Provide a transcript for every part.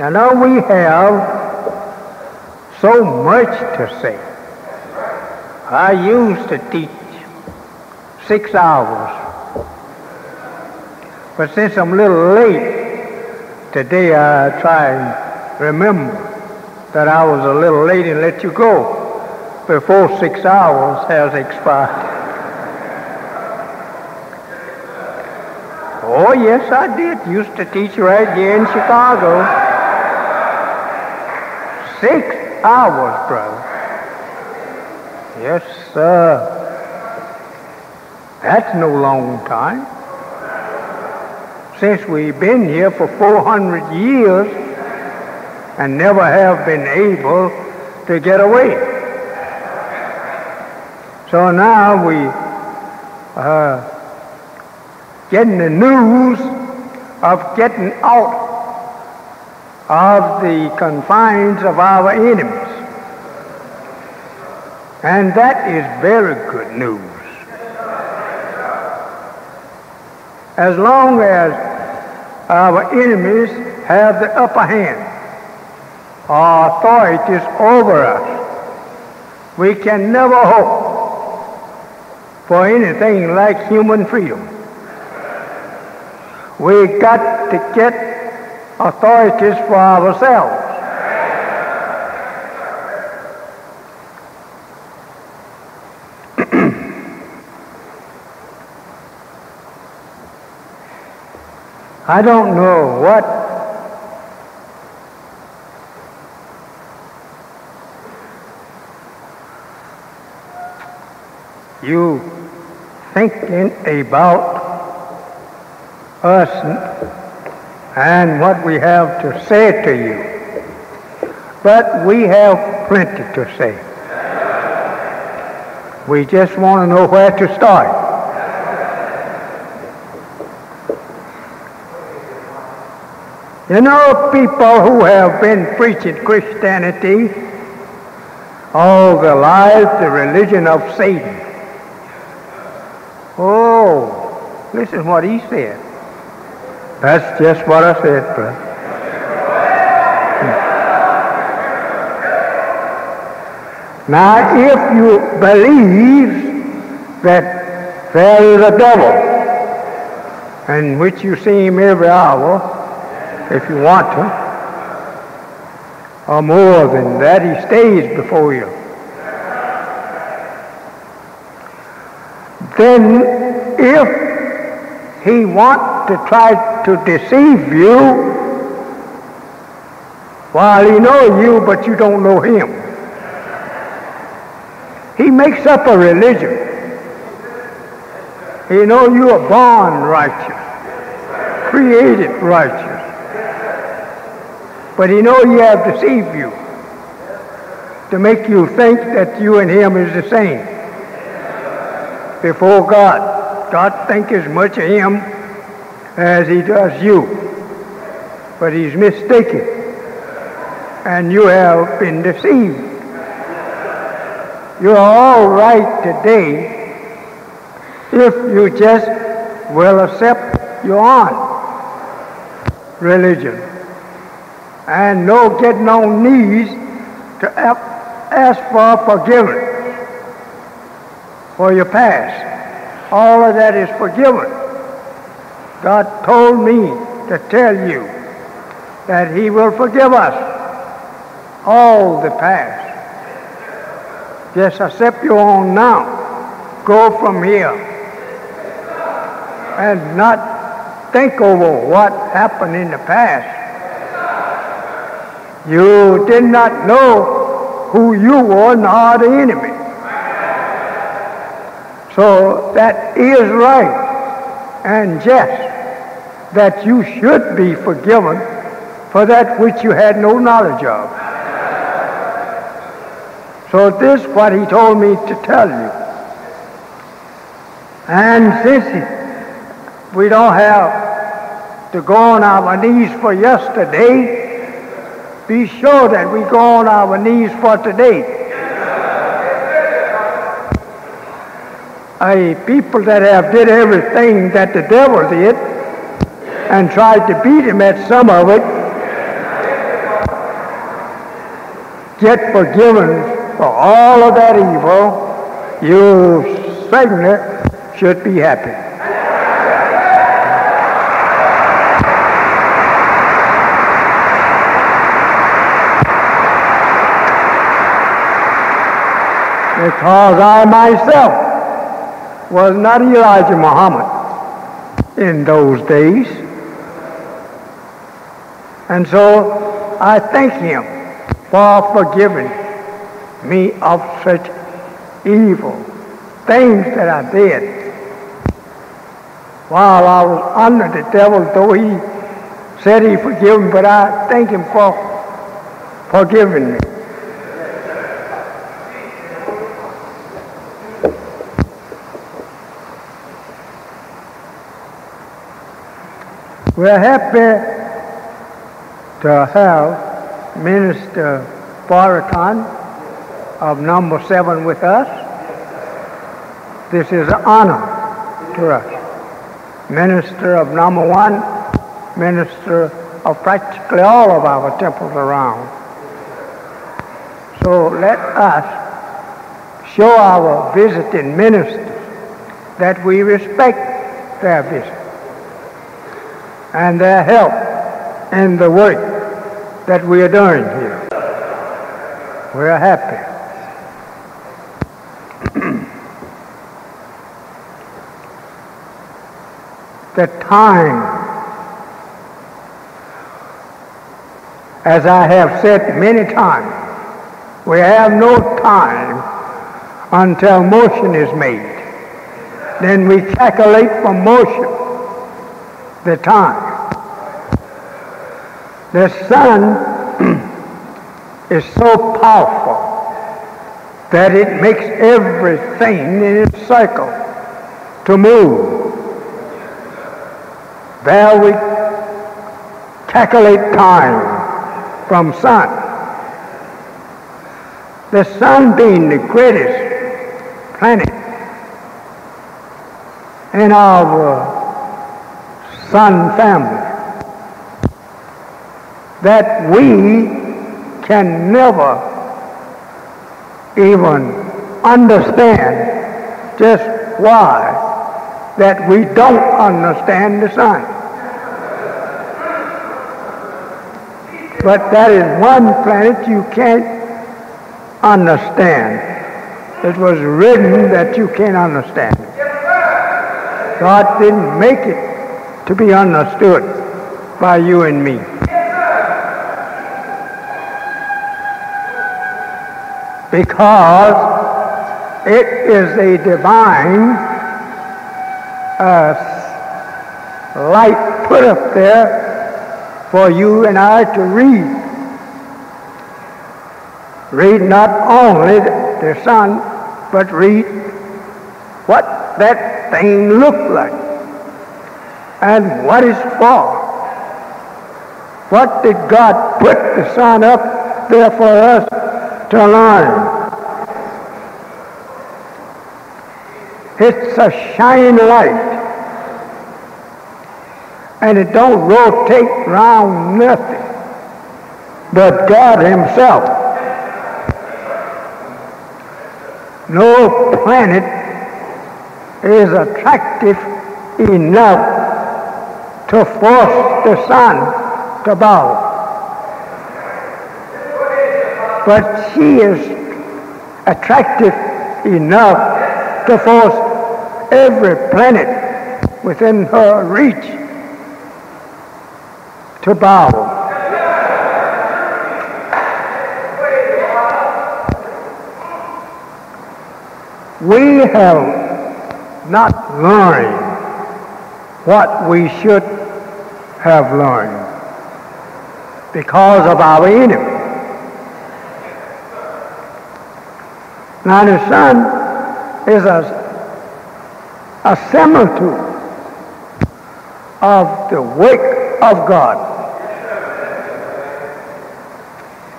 Now, now we have so much to say. I used to teach six hours. But since I'm a little late, today I try and remember that I was a little late and let you go before six hours has expired. Oh, yes, I did. Used to teach right here in Chicago. Six hours, brother. Yes, sir. That's no long time. Since we've been here for 400 years and never have been able to get away. So now we uh, getting the news of getting out of the confines of our enemies. And that is very good news. As long as our enemies have the upper hand, our authorities over us, we can never hope for anything like human freedom. We got to get authorities for ourselves. I don't know what you thinking about us and what we have to say to you. But we have plenty to say. We just want to know where to start. You know, people who have been preaching Christianity all their lives, the religion of Satan. Oh, listen what he said. That's just what I said, brother. Now, if you believe that there is a devil, in which you see him every hour, if you want to, or more than that, he stays before you. Then, he wants to try to deceive you while he knows you, but you don't know him. He makes up a religion. He knows you are born righteous, created righteous. But he knows he have deceived you to make you think that you and him is the same before God. God think as much of him as he does you. But he's mistaken. And you have been deceived. You're all right today if you just will accept your own religion and no getting on knees to ask for forgiveness for your past. All of that is forgiven. God told me to tell you that He will forgive us all the past. Just accept your own now. Go from here and not think over what happened in the past. You did not know who you were nor the enemy. So that is right and just that you should be forgiven for that which you had no knowledge of. So this is what he told me to tell you. And since we don't have to go on our knees for yesterday, be sure that we go on our knees for today. A people that have did everything that the devil did and tried to beat him at some of it get forgiven for all of that evil, you certainly should be happy. because I myself was not Elijah Muhammad in those days. And so I thank him for forgiving me of such evil things that I did while I was under the devil, though he said he forgave me, but I thank him for forgiving me. We're happy to have Minister Farrakhan of number seven with us. This is an honor to us. Minister of number one, minister of practically all of our temples around. So let us show our visiting ministers that we respect their visit and their help in the work that we are doing here. We are happy. the time, as I have said many times, we have no time until motion is made. Then we calculate for motion the time. The sun is so powerful that it makes everything in its cycle to move. There we calculate time from sun. The sun being the greatest planet in our sun family that we can never even understand just why that we don't understand the sun. But that is one planet you can't understand. It was written that you can't understand. God didn't make it to be understood by you and me. Because it is a divine uh, light put up there for you and I to read. Read not only the sun, but read what that thing looked like and what is for. What did God put the sun up there for us to learn? It's a shining light. And it don't rotate round nothing but God himself. No planet is attractive enough to force the sun to bow. But she is attractive enough to force every planet within her reach to bow. We have not learned what we should have learned because of our enemy. Now the sun is a, a similitude of the work of God.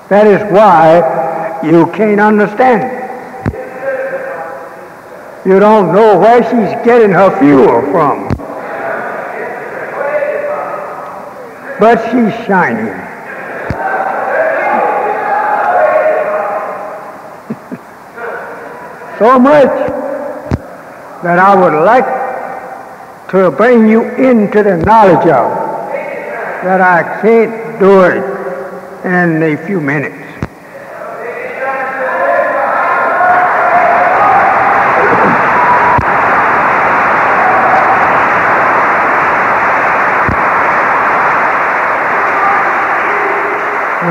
That is why you can't understand. You don't know where she's getting her fuel from. But she's shining. so much that I would like to bring you into the knowledge of that I can't do it in a few minutes.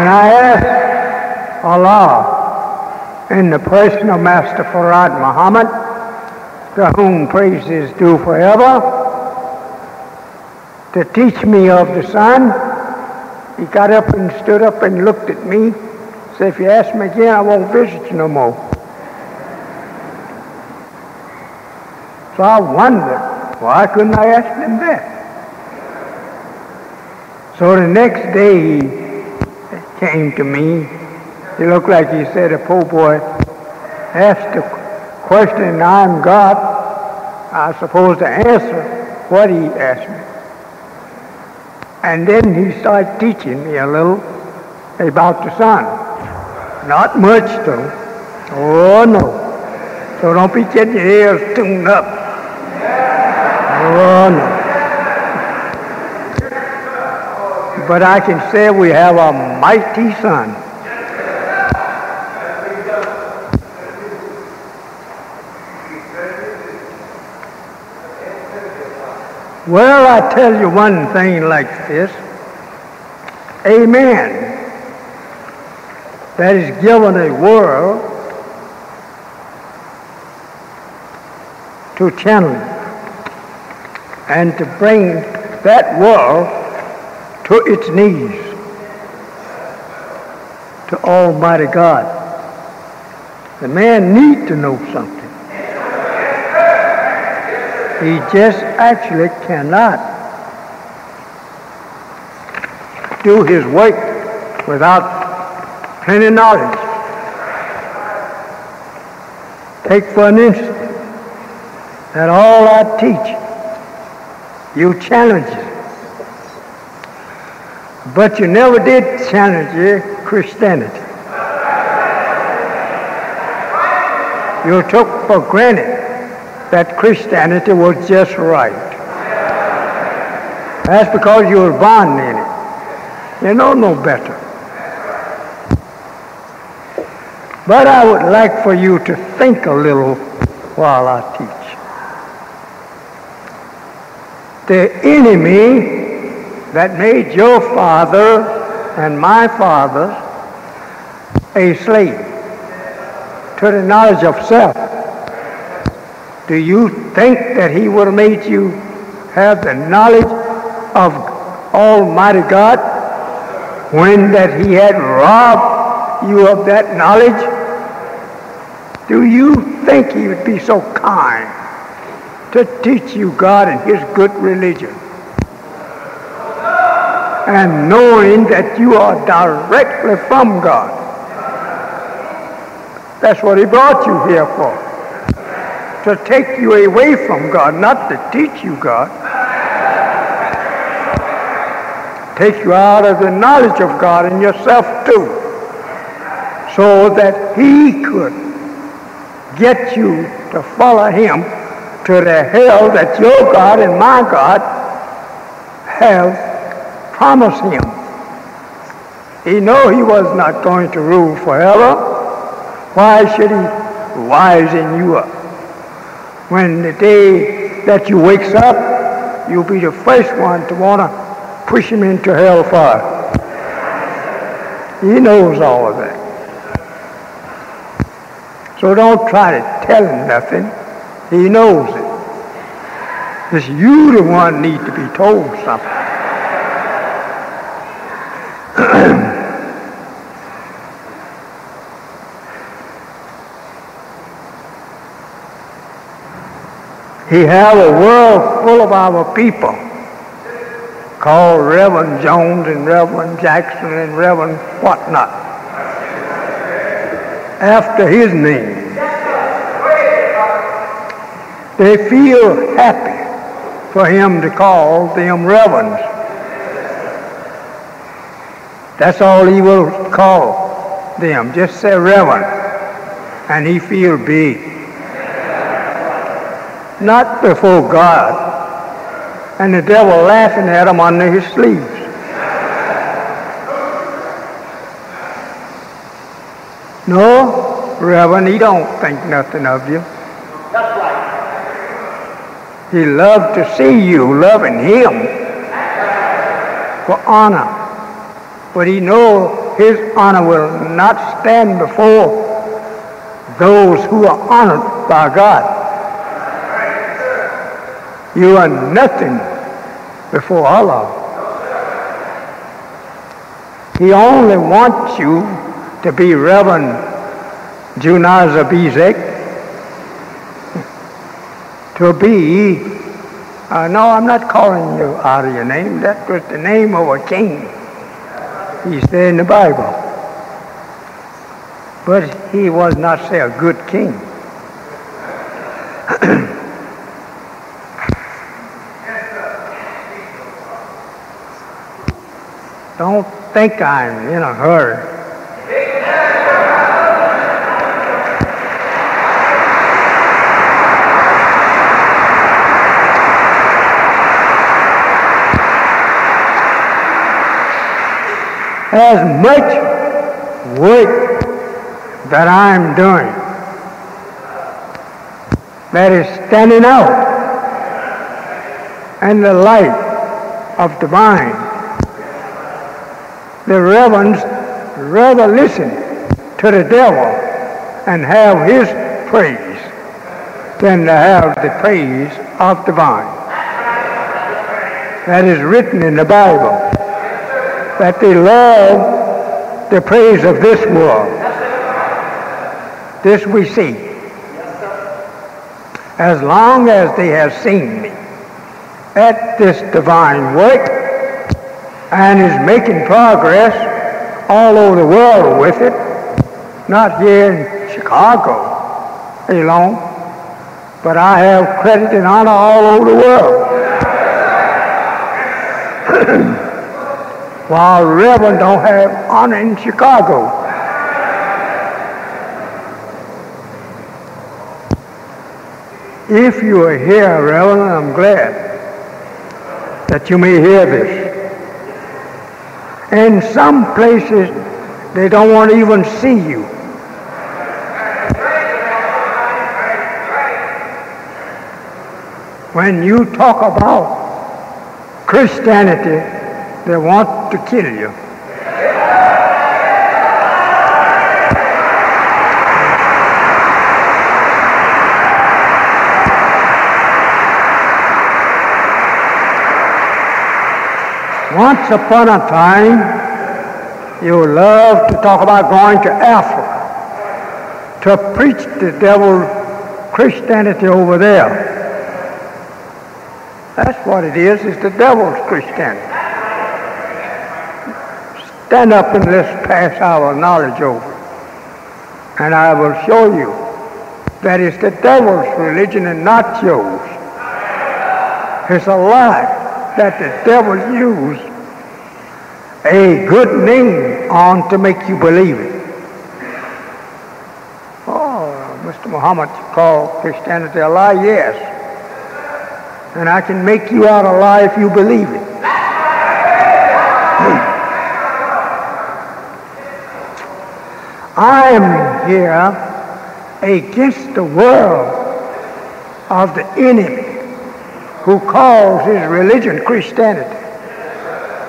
When I asked Allah in the person of Master Fard Muhammad, to whom praise is due forever, to teach me of the sun, he got up and stood up and looked at me, said, if you ask me again, I won't visit you no more. So I wondered, why couldn't I ask him that? So the next day, came to me. He looked like he said, a poor boy asked a question and I'm God. I supposed to answer what he asked me. And then he started teaching me a little about the sun. Not much though. Oh no. So don't be getting your ears tuned up. Oh no. But I can say we have a mighty sun. Well, I tell you one thing like this. A man That is given a world to challenge and to bring that world to its knees to Almighty God. The man need to know something. He just actually cannot do his work without plenty knowledge. Take for an instance that all I teach, you challenge. But you never did challenge Christianity. You took for granted that Christianity was just right. That's because you were born in it. You know no better. But I would like for you to think a little while I teach. The enemy that made your father and my father a slave to the knowledge of self. Do you think that he would have made you have the knowledge of Almighty God when that he had robbed you of that knowledge? Do you think he would be so kind to teach you God and his good religion? And knowing that you are directly from God. That's what He brought you here for. To take you away from God, not to teach you God. Take you out of the knowledge of God and yourself too. So that He could get you to follow Him to the hell that your God and my God have promised him. He knew he was not going to rule forever. Why should he wisen you up? When the day that you wakes up, you'll be the first one to want to push him into hellfire. He knows all of that. So don't try to tell him nothing. He knows it. It's you the one need to be told something. He have a world full of our people called Reverend Jones and Reverend Jackson and Reverend whatnot after his name. They feel happy for him to call them reverends. That's all he will call them. Just say reverend. And he feel big. Not before God. And the devil laughing at him under his sleeves. No, Reverend, he don't think nothing of you. He loved to see you loving him for honor. But he know his honor will not stand before those who are honored by God. You are nothing before Allah. He only wants you to be Reverend Junaz Abizek to be, uh, no, I'm not calling you out of your name. That was the name of a king. He said in the Bible. But he was not, say, a good king. Don't think I'm in a hurry. As much work that I'm doing that is standing out in the light of mind. The reverends rather listen to the devil and have his praise than to have the praise of the vine. That is written in the Bible that they love the praise of this world. This we see. As long as they have seen me at this divine work and is making progress all over the world with it, not here in Chicago alone, but I have credit and honor all over the world. while Reverend don't have honor in Chicago. If you are here, Reverend, I'm glad that you may hear this. In some places, they don't want to even see you. When you talk about Christianity, they want to kill you. Once upon a time, you loved to talk about going to Africa to preach the devil Christianity over there. That's what it is, it's the devil's Christianity. Stand up and let's pass our knowledge over. And I will show you that it's the devil's religion and not yours. It's a lie that the devil used a good name on to make you believe it. Oh, Mr. Muhammad called Christianity a lie? Yes. And I can make you out a lie if you believe it. I am here against the world of the enemy who calls his religion Christianity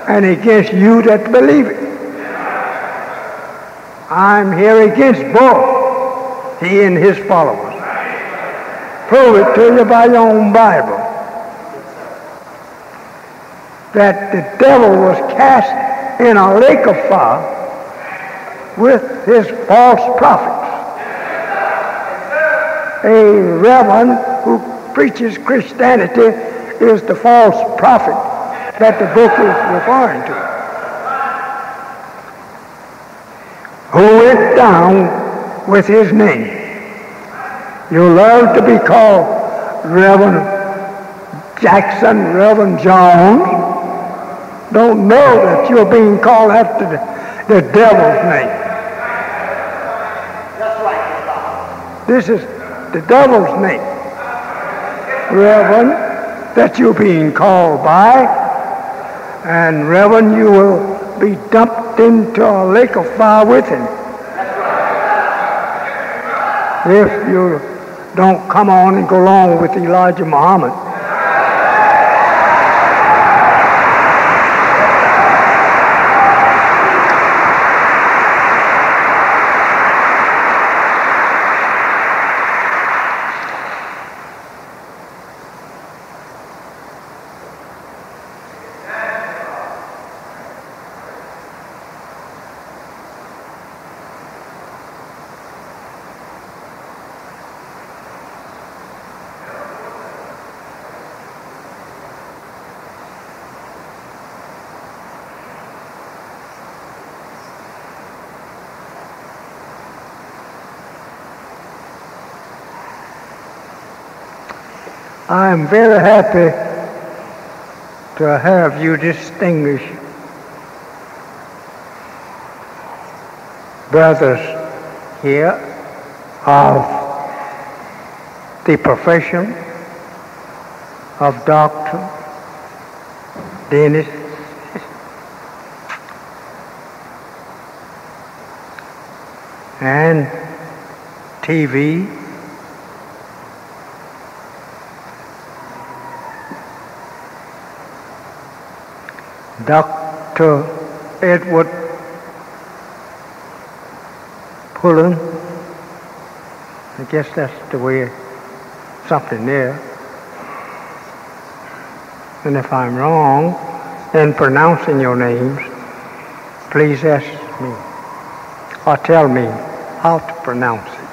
and against you that believe it. I'm here against both, he and his followers. Prove it to you by your own Bible that the devil was cast in a lake of fire with his false prophets. A reverend who preaches Christianity is the false prophet that the book is referring to. Who went down with his name. You love to be called Reverend Jackson, Reverend Jones, don't know that you're being called after the, the devil's name. This is the devil's name. Reverend, that you're being called by, and Reverend, you will be dumped into a lake of fire with him. If you don't come on and go along with Elijah Muhammad. I am very happy to have you distinguished brothers here of the profession of Dr. Dennis and TV Dr. Edward Pullen. I guess that's the way, something there. And if I'm wrong in pronouncing your names, please ask me or tell me how to pronounce it.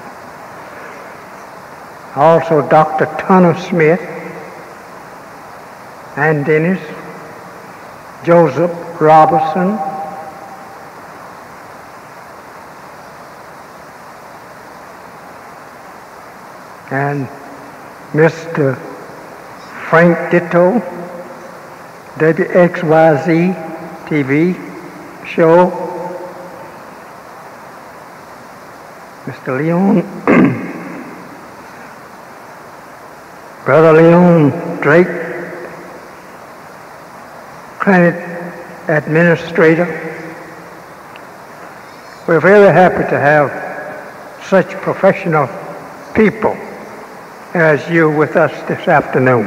Also, Dr. Turner Smith and Dennis Joseph Robertson, and Mr. Frank Ditto, WXYZ TV show, Mr. Leon, Brother Leon Drake, clinic administrator. We're very happy to have such professional people as you with us this afternoon.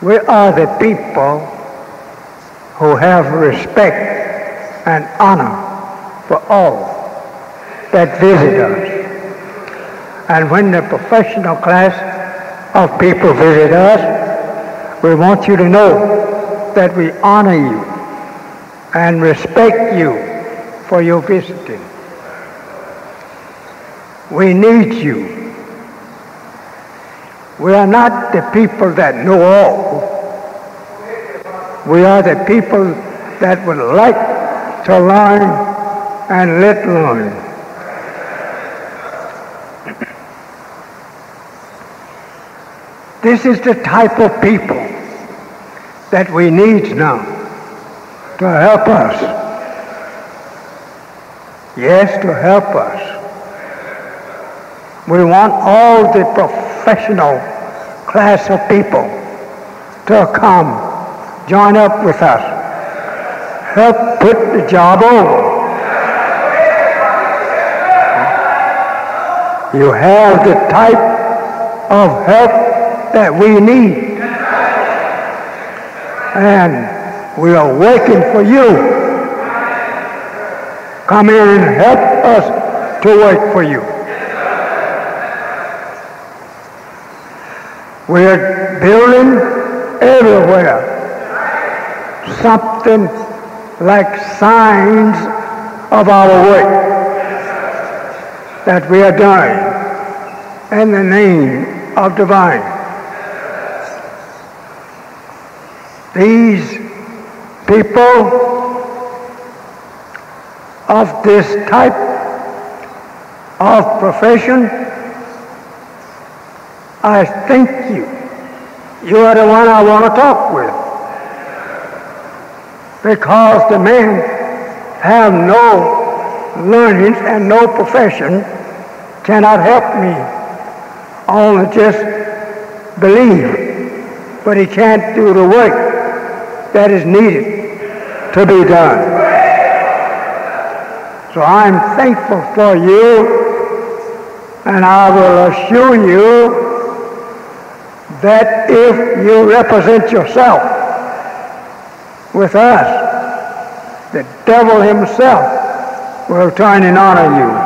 We are the people who have respect and honor for all that visit us. And when the professional class of people visit us, we want you to know that we honor you and respect you for your visiting. We need you. We are not the people that know all. We are the people that would like to learn and let learn. This is the type of people that we need now to help us. Yes, to help us. We want all the professional class of people to come, join up with us, help put the job over. You have the type of help that we need and we are waiting for you. Come in and help us to wait for you. We're building everywhere something like signs of our work that we are doing in the name of divine. These people of this type of profession I thank you. You are the one I want to talk with. Because the men have no learning and no profession cannot help me. Only just believe. But he can't do the work that is needed to be done. So I'm thankful for you and I will assure you that if you represent yourself with us, the devil himself will turn and honor you.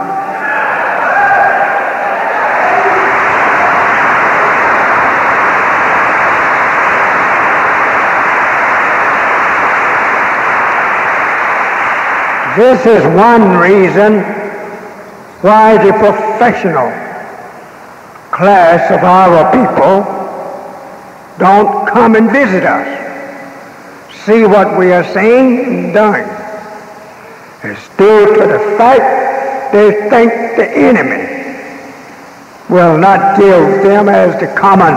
This is one reason why the professional class of our people don't come and visit us. See what we are saying and doing. It's due to the fact they think the enemy will not give them as the common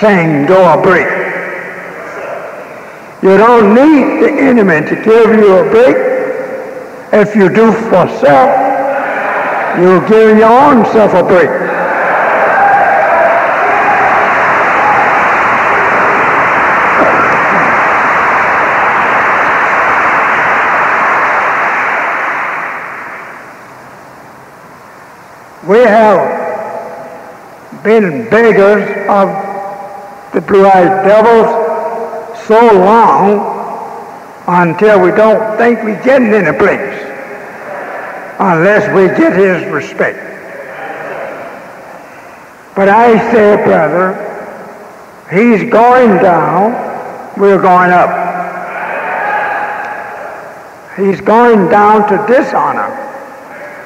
saying, a break. You don't need the enemy to give you a break. If you do for self, you'll give your own self a break. We have been beggars of the blue-eyed devils so long until we don't think we're getting any place unless we get his respect. But I say, brother, he's going down, we're going up. He's going down to dishonor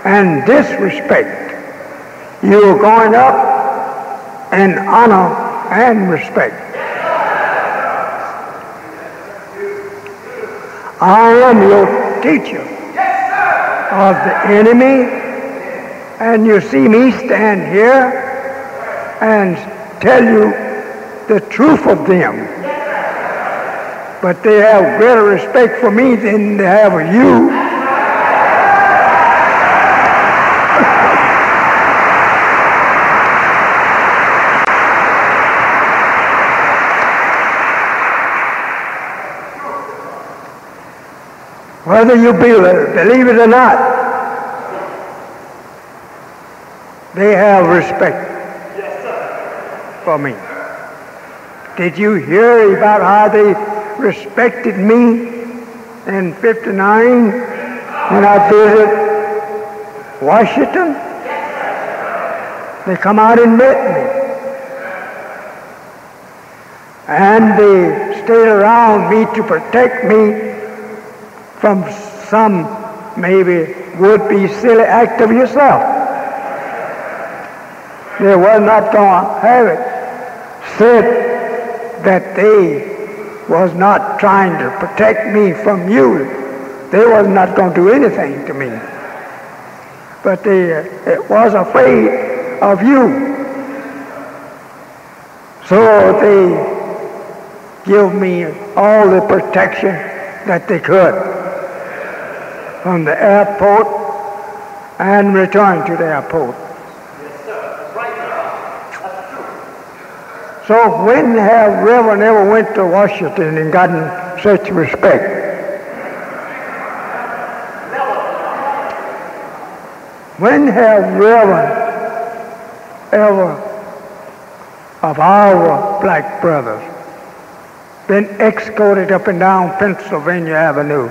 and disrespect you are going up in honor and respect. I am your teacher of the enemy, and you see me stand here and tell you the truth of them. But they have greater respect for me than they have you. Whether you believe it or not, they have respect for me. Did you hear about how they respected me in 59 when I visited Washington? They come out and met me. And they stayed around me to protect me from some maybe would be silly act of yourself. They were not going to have it said that they was not trying to protect me from you. They was not going to do anything to me. But they uh, was afraid of you. So they give me all the protection that they could from the airport and return to the airport. Yes, sir. Right, sir. So when have Reverend ever went to Washington and gotten such respect? When have Reverend ever of our black brothers been escorted up and down Pennsylvania Avenue?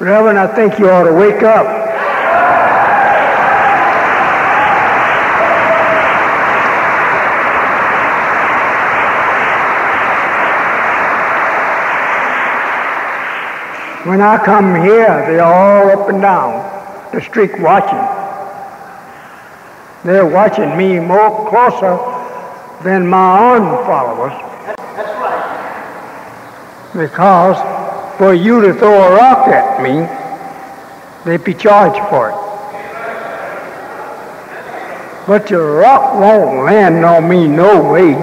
Reverend, I think you ought to wake up. When I come here, they're all up and down the street watching. They're watching me more closer than my own followers. That's right. Because for you to throw a rock at me, they'd be charged for it. But your rock won't land on me no way.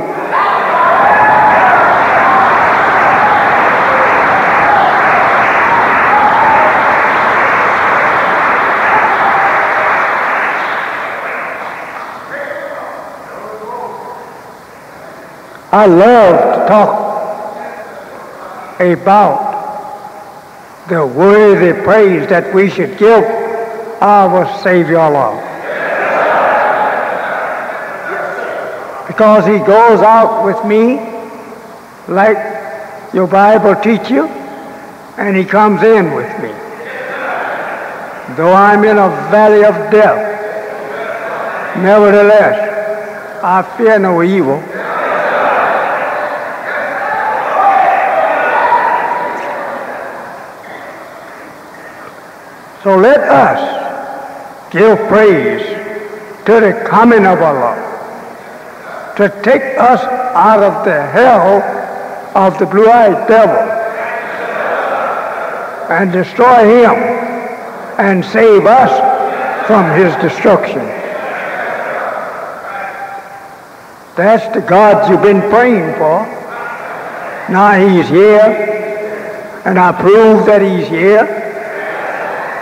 I love to talk about the worthy praise that we should give our Savior Lord. Because he goes out with me like your Bible teach you, and he comes in with me. Though I'm in a valley of death, nevertheless, I fear no evil So let us give praise to the coming of Allah to take us out of the hell of the blue-eyed devil and destroy him and save us from his destruction. That's the God you've been praying for. Now he's here, and I prove that he's here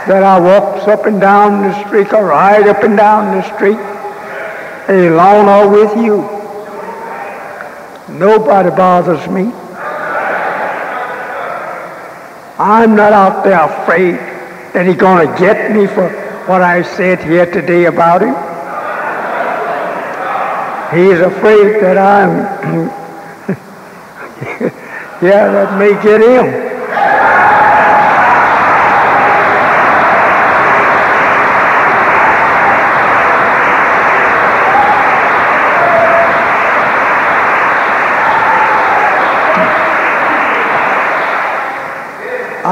that I walks up and down the street or ride up and down the street alone or with you. Nobody bothers me. I'm not out there afraid that he's going to get me for what I said here today about him. He's afraid that I'm, yeah, that may get him.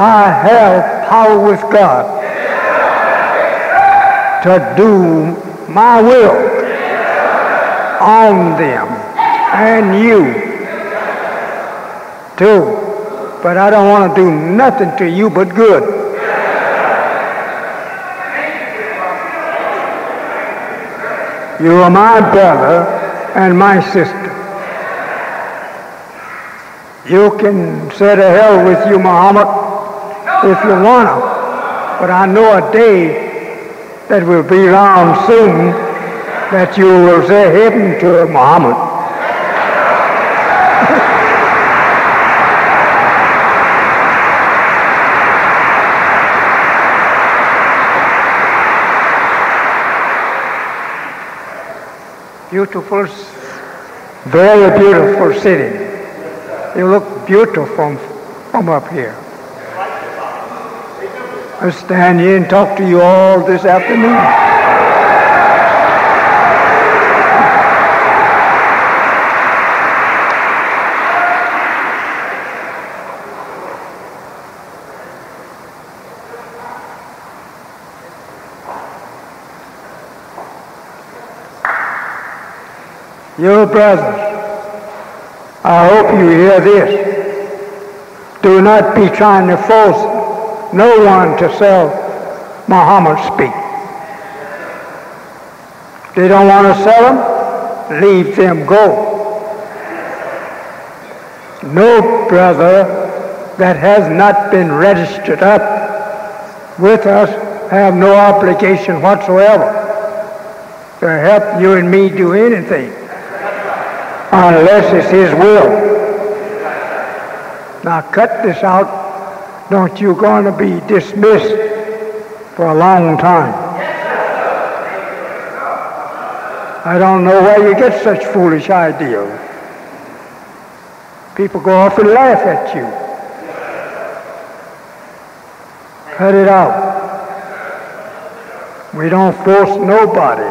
I have power with God to do my will on them and you too. But I don't want to do nothing to you but good. You are my brother and my sister. You can say to hell with you, Muhammad if you want to. But I know a day that will be around soon that you will say heaven to Muhammad. beautiful, very beautiful city. You look beautiful from, from up here. I stand here and talk to you all this afternoon. Your brothers, I hope you hear this. Do not be trying to force no one to sell Muhammad speak. They don't want to sell them, leave them go. No brother that has not been registered up with us have no obligation whatsoever to help you and me do anything unless it's his will. Now cut this out don't you going to be dismissed for a long time. I don't know where you get such foolish ideas. People go off and laugh at you. Cut it out. We don't force nobody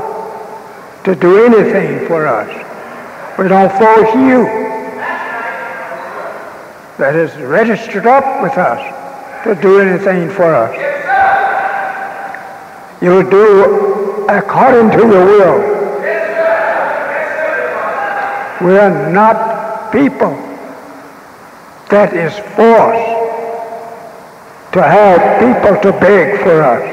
to do anything for us. We don't force you that is registered up with us to do anything for us. You'll do according to your will. We are not people that is forced to have people to beg for us.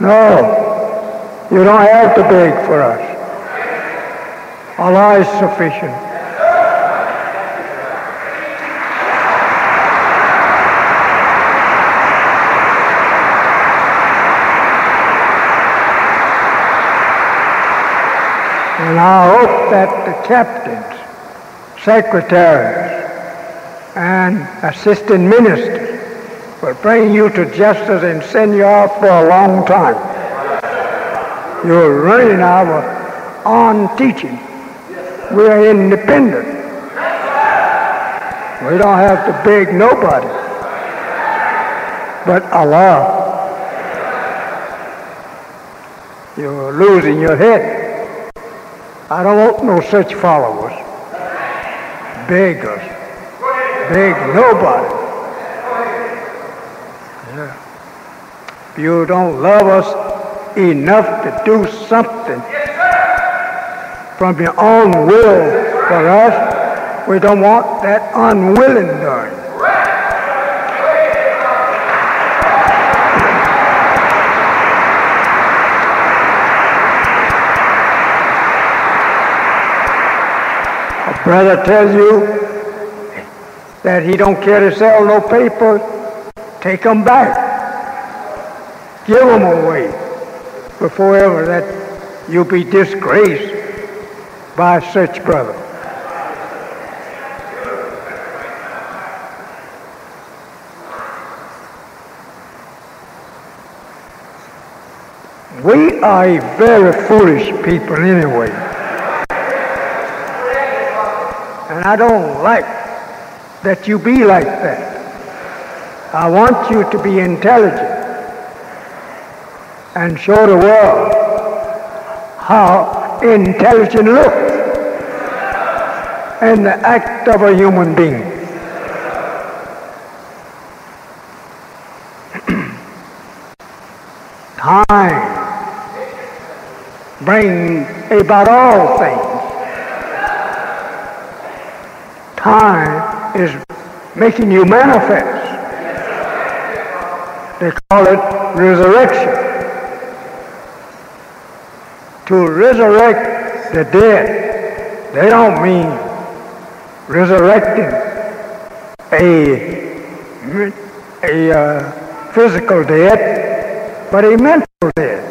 No. You don't have to beg for us. Allah is sufficient. And I hope that the captains, secretaries, and assistant ministers will bring you to justice and send you off for a long time. You're running our on teaching. We're independent. We don't have to beg nobody but Allah. You're losing your head. I don't want no such followers. Beggars. Beg nobody. Yeah. If you don't love us enough to do something from your own will for us, we don't want that unwilling done. Brother tells you that he don't care to sell no paper, take them back. Give them away before ever that you be disgraced by such brother. We are a very foolish people anyway. And I don't like that you be like that. I want you to be intelligent and show the world how intelligent looks in the act of a human being. Time brings about all things. Time is making you manifest. They call it resurrection. To resurrect the dead, they don't mean resurrecting a, a uh, physical dead, but a mental dead.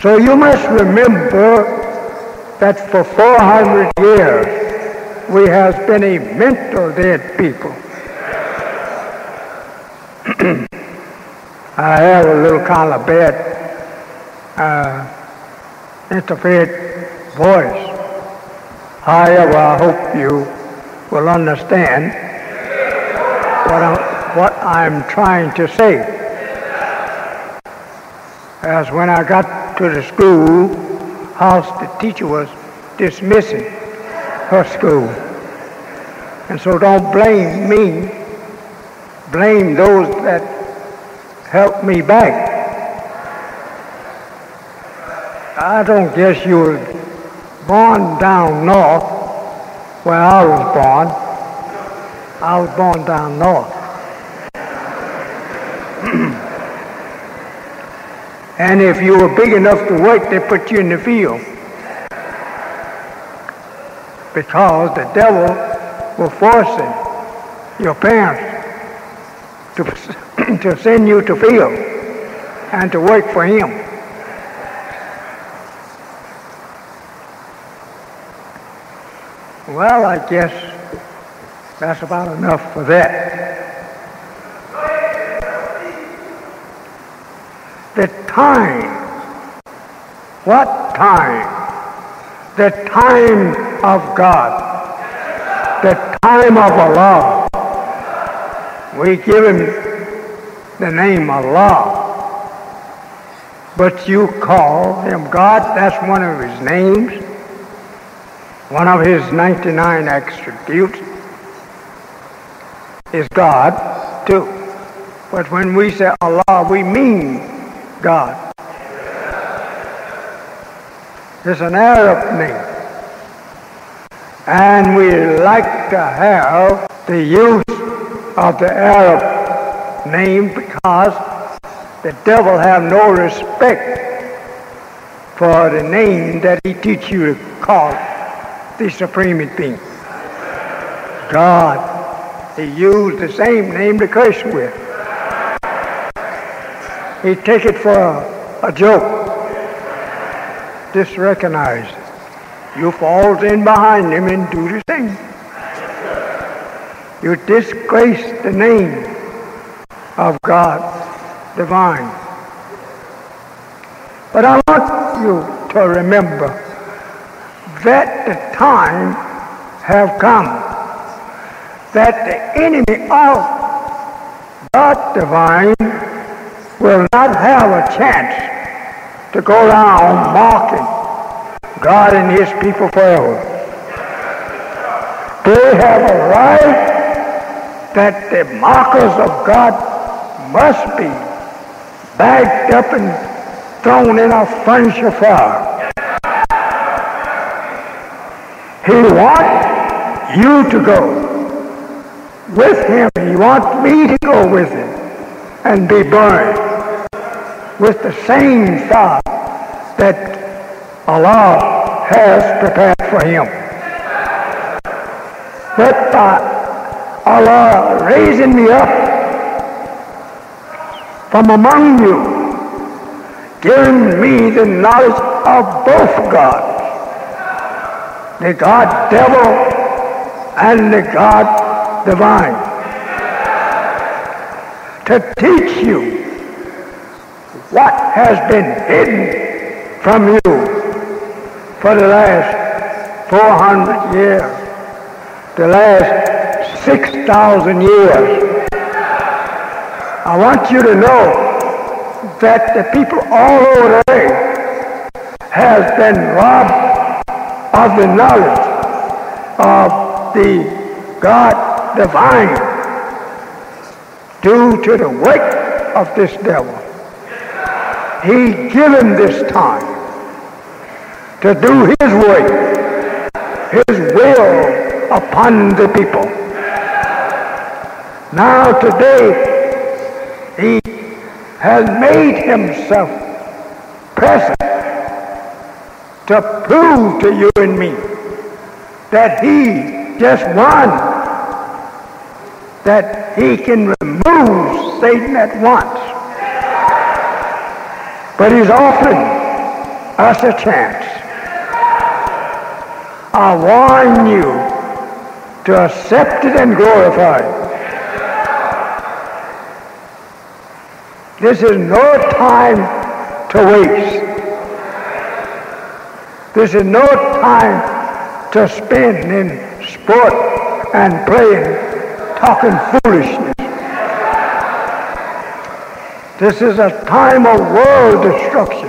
So you must remember that for 400 years we have been a mental dead people. I have a little kind of bad uh, interfered voice. However, I hope you will understand what I'm, what I'm trying to say. As when I got to the school, house, the teacher was dismissing her school. And so don't blame me. Blame those that helped me back. I don't guess you were born down north where I was born. I was born down north. And if you were big enough to work, they put you in the field. Because the devil will forcing your parents to, to send you to field and to work for him. Well, I guess that's about enough for that. the time. What time? The time of God. The time of Allah. We give him the name Allah. But you call him God, that's one of his names, one of his 99 attributes is God too. But when we say Allah, we mean God. It's an Arab name. And we like to have the use of the Arab name because The devil have no respect for the name that he teach you to call the supreme being. God. He used the same name to curse with. He take it for a, a joke. Disrecognize. You falls in behind him and do the same. You disgrace the name of God divine. But I want you to remember that the time have come that the enemy of God divine will not have a chance to go around mocking God and his people forever. They have a right that the mockers of God must be bagged up and thrown in a furnace of fire. He wants you to go with him. He wants me to go with him and be burned with the same fire that Allah has prepared for him. But by Allah raising me up from among you, giving me the knowledge of both gods, the God devil and the God divine, to teach you what has been hidden from you for the last 400 years, the last 6,000 years. I want you to know that the people all over the earth has been robbed of the knowledge of the God divine due to the work of this devil. He given this time to do his work, his will upon the people. Now today, he has made himself present to prove to you and me that he just won, that he can remove Satan at once. But he's offering us a chance. I warn you to accept it and glorify it. This is no time to waste. This is no time to spend in sport and playing, talking foolishness. This is a time of world destruction.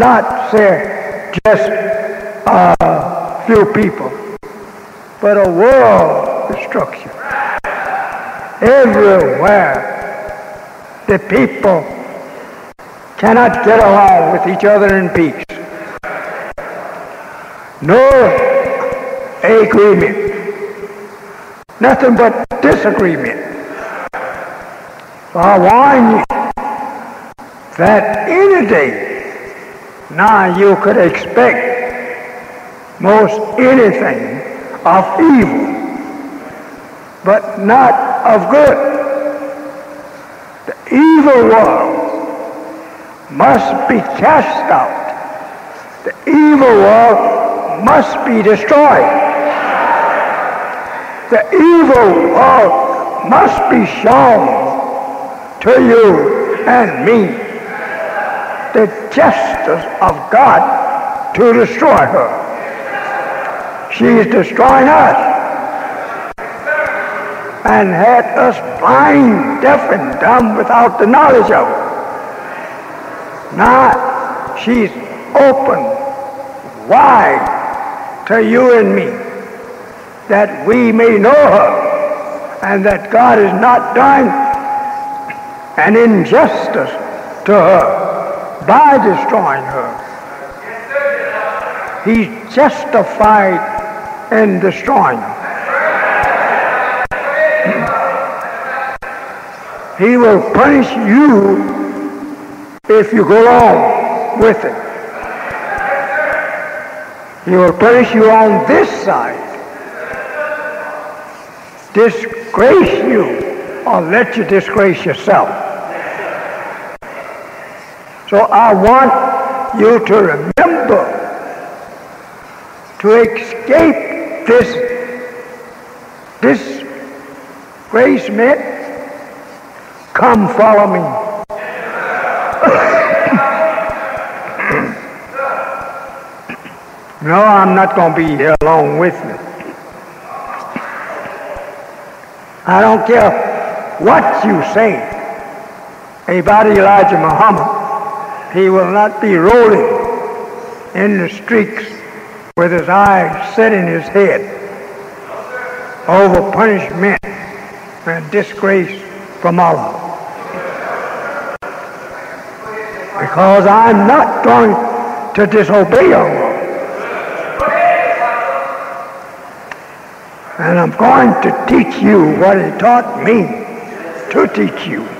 Not, say, just a few people, but a world destruction. Everywhere the people cannot get along with each other in peace. No agreement. Nothing but disagreement. I warn you that any day now you could expect most anything of evil, but not of good The evil world must be cast out. The evil world must be destroyed. The evil world must be shown to you and me the justice of God to destroy her. She is destroying us and had us blind, deaf, and dumb without the knowledge of it. Now she's open wide to you and me that we may know her and that God is not doing an injustice to her by destroying her. He's justified in destroying her. He will punish you if you go along with it. He will punish you on this side. Disgrace you or let you disgrace yourself. So I want you to remember to escape this, this grace meant Come follow me. no, I'm not going to be here along with you. I don't care what you say about Elijah Muhammad. He will not be rolling in the streets with his eyes set in his head over punishment and disgrace from Allah. because I'm not going to disobey Allah. And I'm going to teach you what He taught me to teach you.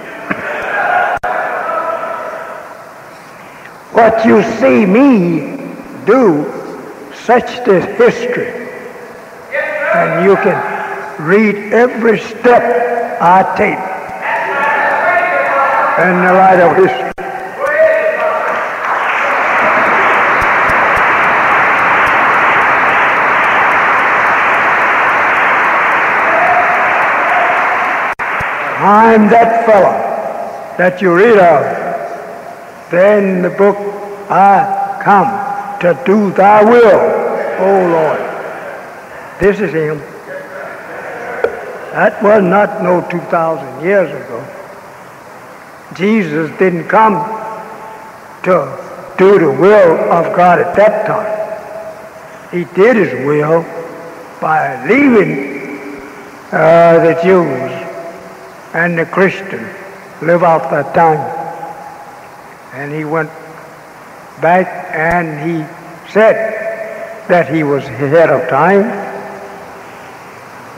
What you see me do, such is history. And you can read every step I take in the light of history. I'm that fellow that you read of. Then the book, I come to do thy will, O Lord. This is him. That was not no 2,000 years ago. Jesus didn't come to do the will of God at that time. He did his will by leaving uh, the Jews and the Christians live out that time. And he went back and he said that he was ahead of time.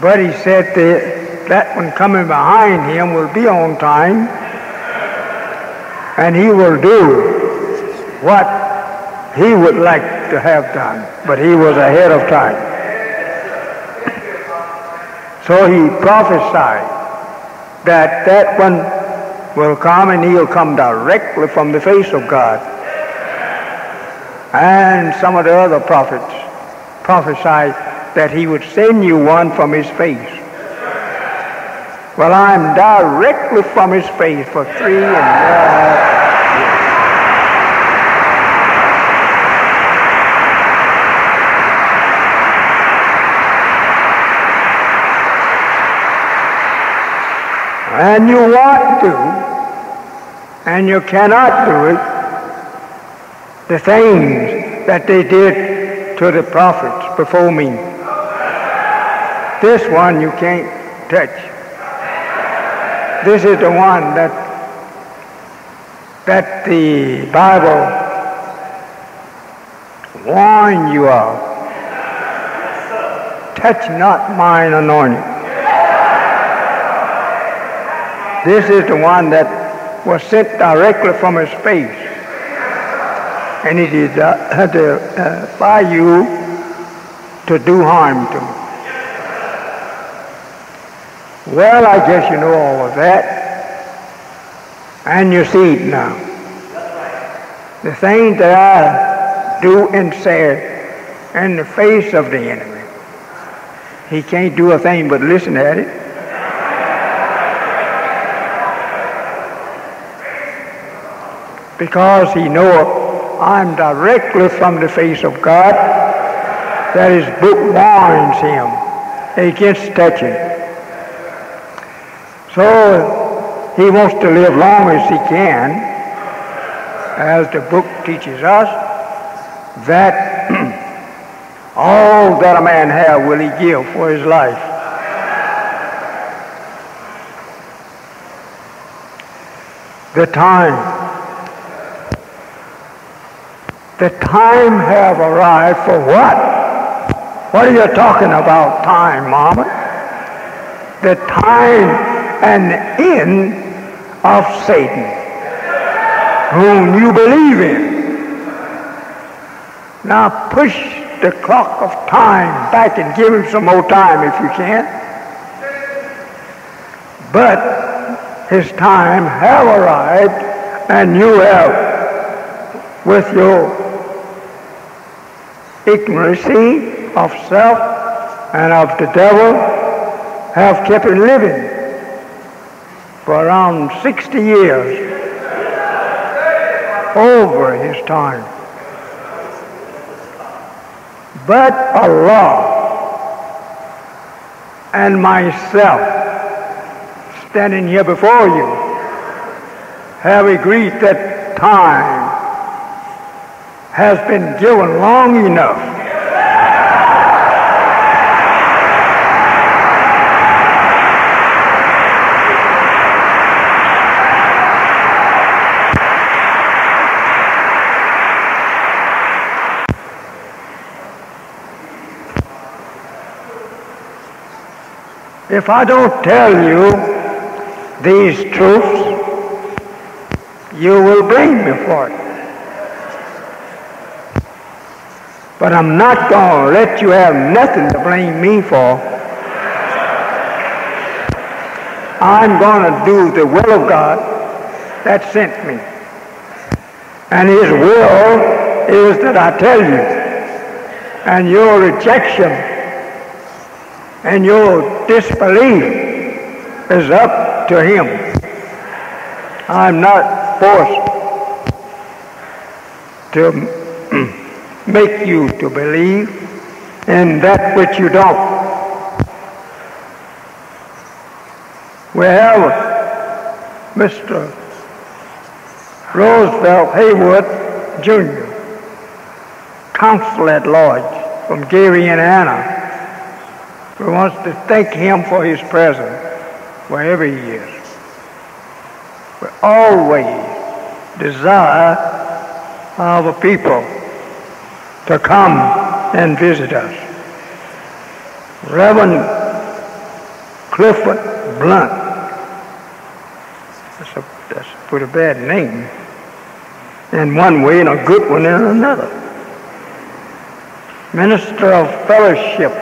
But he said that that one coming behind him will be on time and he will do what he would like to have done. But he was ahead of time. So he prophesied that that one will come and he'll come directly from the face of God. And some of the other prophets prophesied that he would send you one from his face. Well, I'm directly from his face for three and a half and you want to, and you cannot do it, the things that they did to the prophets before me. This one you can't touch. This is the one that that the Bible warned you of. Touch not mine anointing. This is the one that was sent directly from his face. And it is uh, to, uh, by you to do harm to me. Well, I guess you know all of that. And you see it now. The things that I do and say in the face of the enemy. He can't do a thing but listen at it. Because he knoweth I'm directly from the face of God, that his book warns him against touching. So he wants to live long as he can, as the book teaches us, that all that a man have will he give for his life. The time the time have arrived for what? What are you talking about, time, Mama? The time and end of Satan, whom you believe in. Now push the clock of time back and give him some more time if you can. But his time have arrived and you have, with your ignorancy of self and of the devil, have kept him living for around 60 years over his time. But Allah and myself standing here before you have agreed that time has been given long enough If I don't tell you these truths, you will blame me for it. But I'm not going to let you have nothing to blame me for. I'm going to do the will of God that sent me. And His will is that I tell you. And your rejection and your disbelief is up to him. I'm not forced to make you to believe in that which you don't. We have Mr. Roosevelt Haywood Jr., counsel at Lodge from Gary, Indiana we want to thank him for his presence wherever he is. We always desire our people to come and visit us. Reverend Clifford Blunt. That's a, that's a pretty bad name in one way and a good one in another. Minister of Fellowship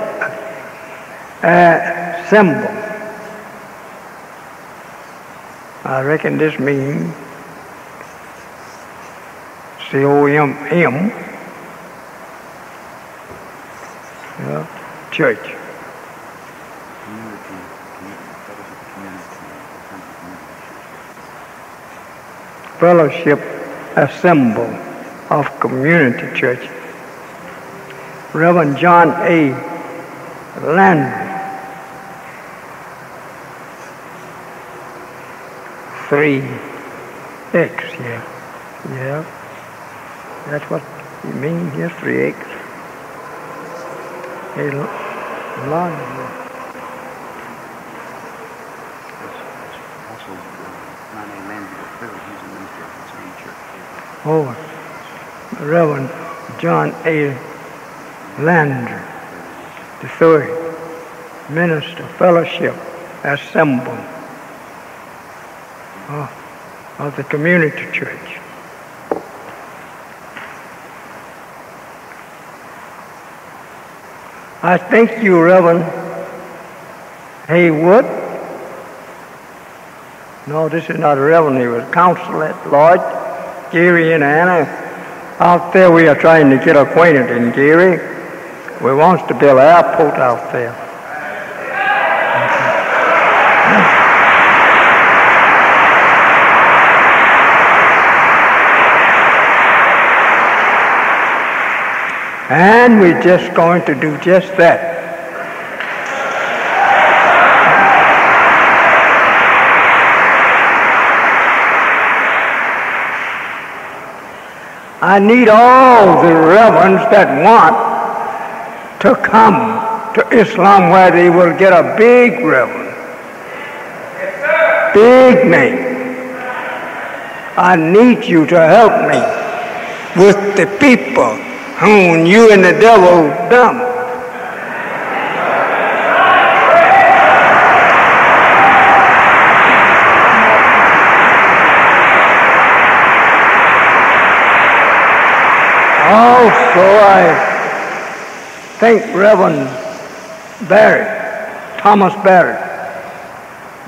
a symbol. I reckon this means C-O-M-M, yeah, church. Fellowship, a symbol of community church. Reverend John A. Land three x, yeah. Yeah. That's what you mean here, three x. A long. Oh, Reverend John A. Landry, the third minister fellowship assembled uh, of the community church. I thank you, Reverend Haywood. No, this is not a reverend. He was counsel at Lodge, Gary Indiana. Out there, we are trying to get acquainted in Gary. We want to build an airport out there. And we're just going to do just that. I need all the reverends that want to come to Islam where they will get a big reverend. Big name. I need you to help me with the people whom you and the devil dumb. Oh, also, I thank Reverend Barry, Thomas Barry,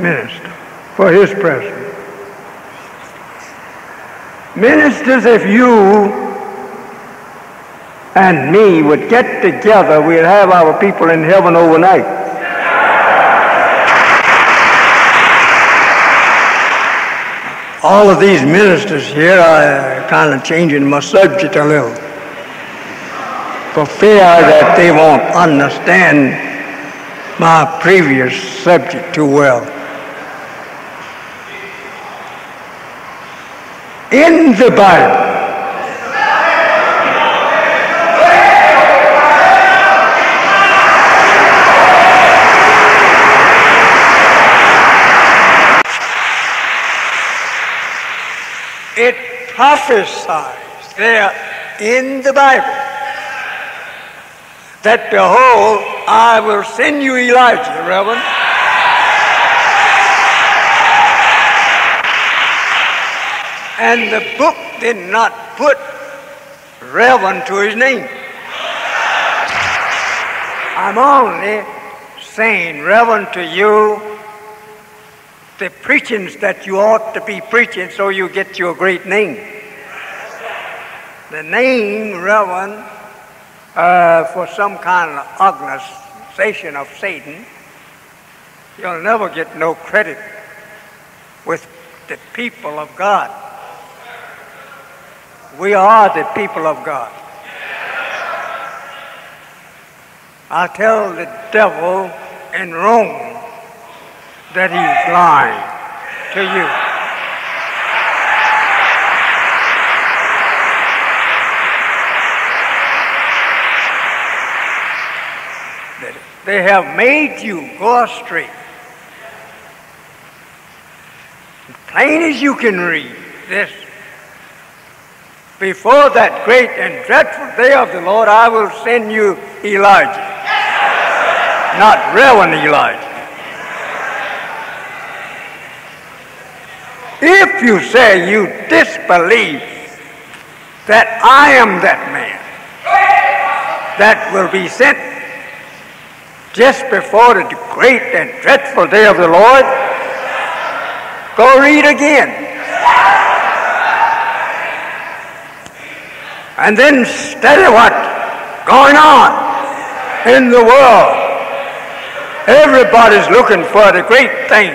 minister, for his presence. Ministers, if you and me would get together, we'd have our people in heaven overnight. All of these ministers here are kind of changing my subject a little for fear that they won't understand my previous subject too well. in the Bible. It prophesies there in the Bible that behold, I will send you Elijah, Reverend. And the book did not put Reverend to his name. I'm only saying, Reverend, to you, the preachings that you ought to be preaching so you get your great name. The name, Reverend, uh, for some kind of organization of Satan, you'll never get no credit with the people of God. We are the people of God. I tell the devil in Rome that he's lying to you. That They have made you go astray. Plain as you can read this before that great and dreadful day of the Lord, I will send you Elijah. Not Reverend Elijah. If you say you disbelieve that I am that man that will be sent just before the great and dreadful day of the Lord, go read again. and then study what's going on in the world. Everybody's looking for the great thing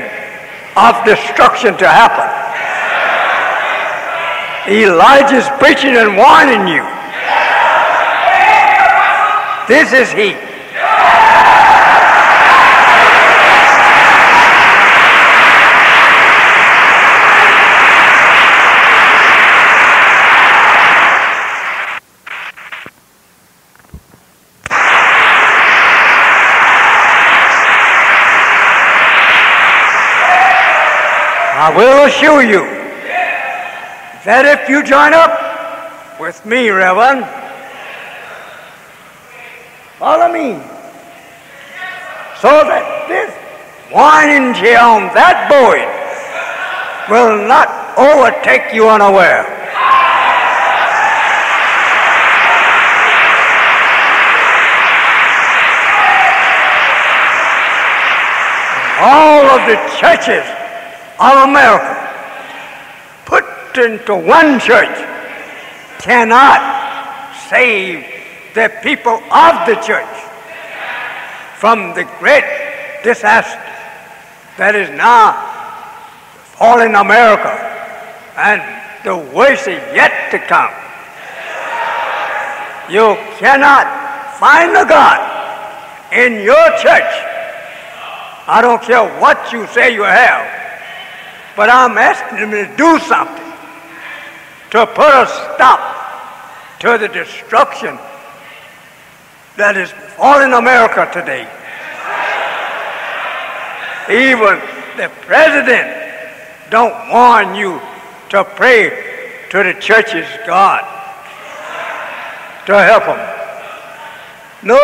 of destruction to happen. Elijah's preaching and warning you. This is he. I will assure you that if you join up with me, Reverend, follow me, so that this whining here that boy will not overtake you unaware. All of the churches of America put into one church cannot save the people of the church from the great disaster that is now falling America and the worst is yet to come. You cannot find a God in your church. I don't care what you say you have. But I'm asking him to do something to put a stop to the destruction that is falling America today. Even the president don't warn you to pray to the church's God to help them. No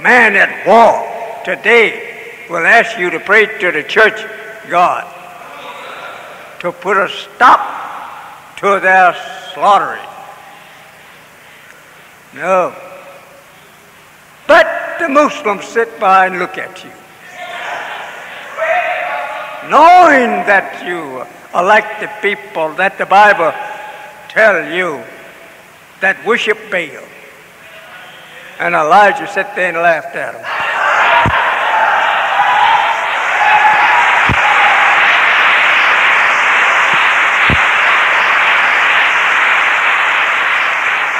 man at war today will ask you to pray to the church God to put a stop to their slaughtering. No. But the Muslims sit by and look at you. Knowing that you are like the people that the Bible tell you that worship Baal. And Elijah sat there and laughed at him.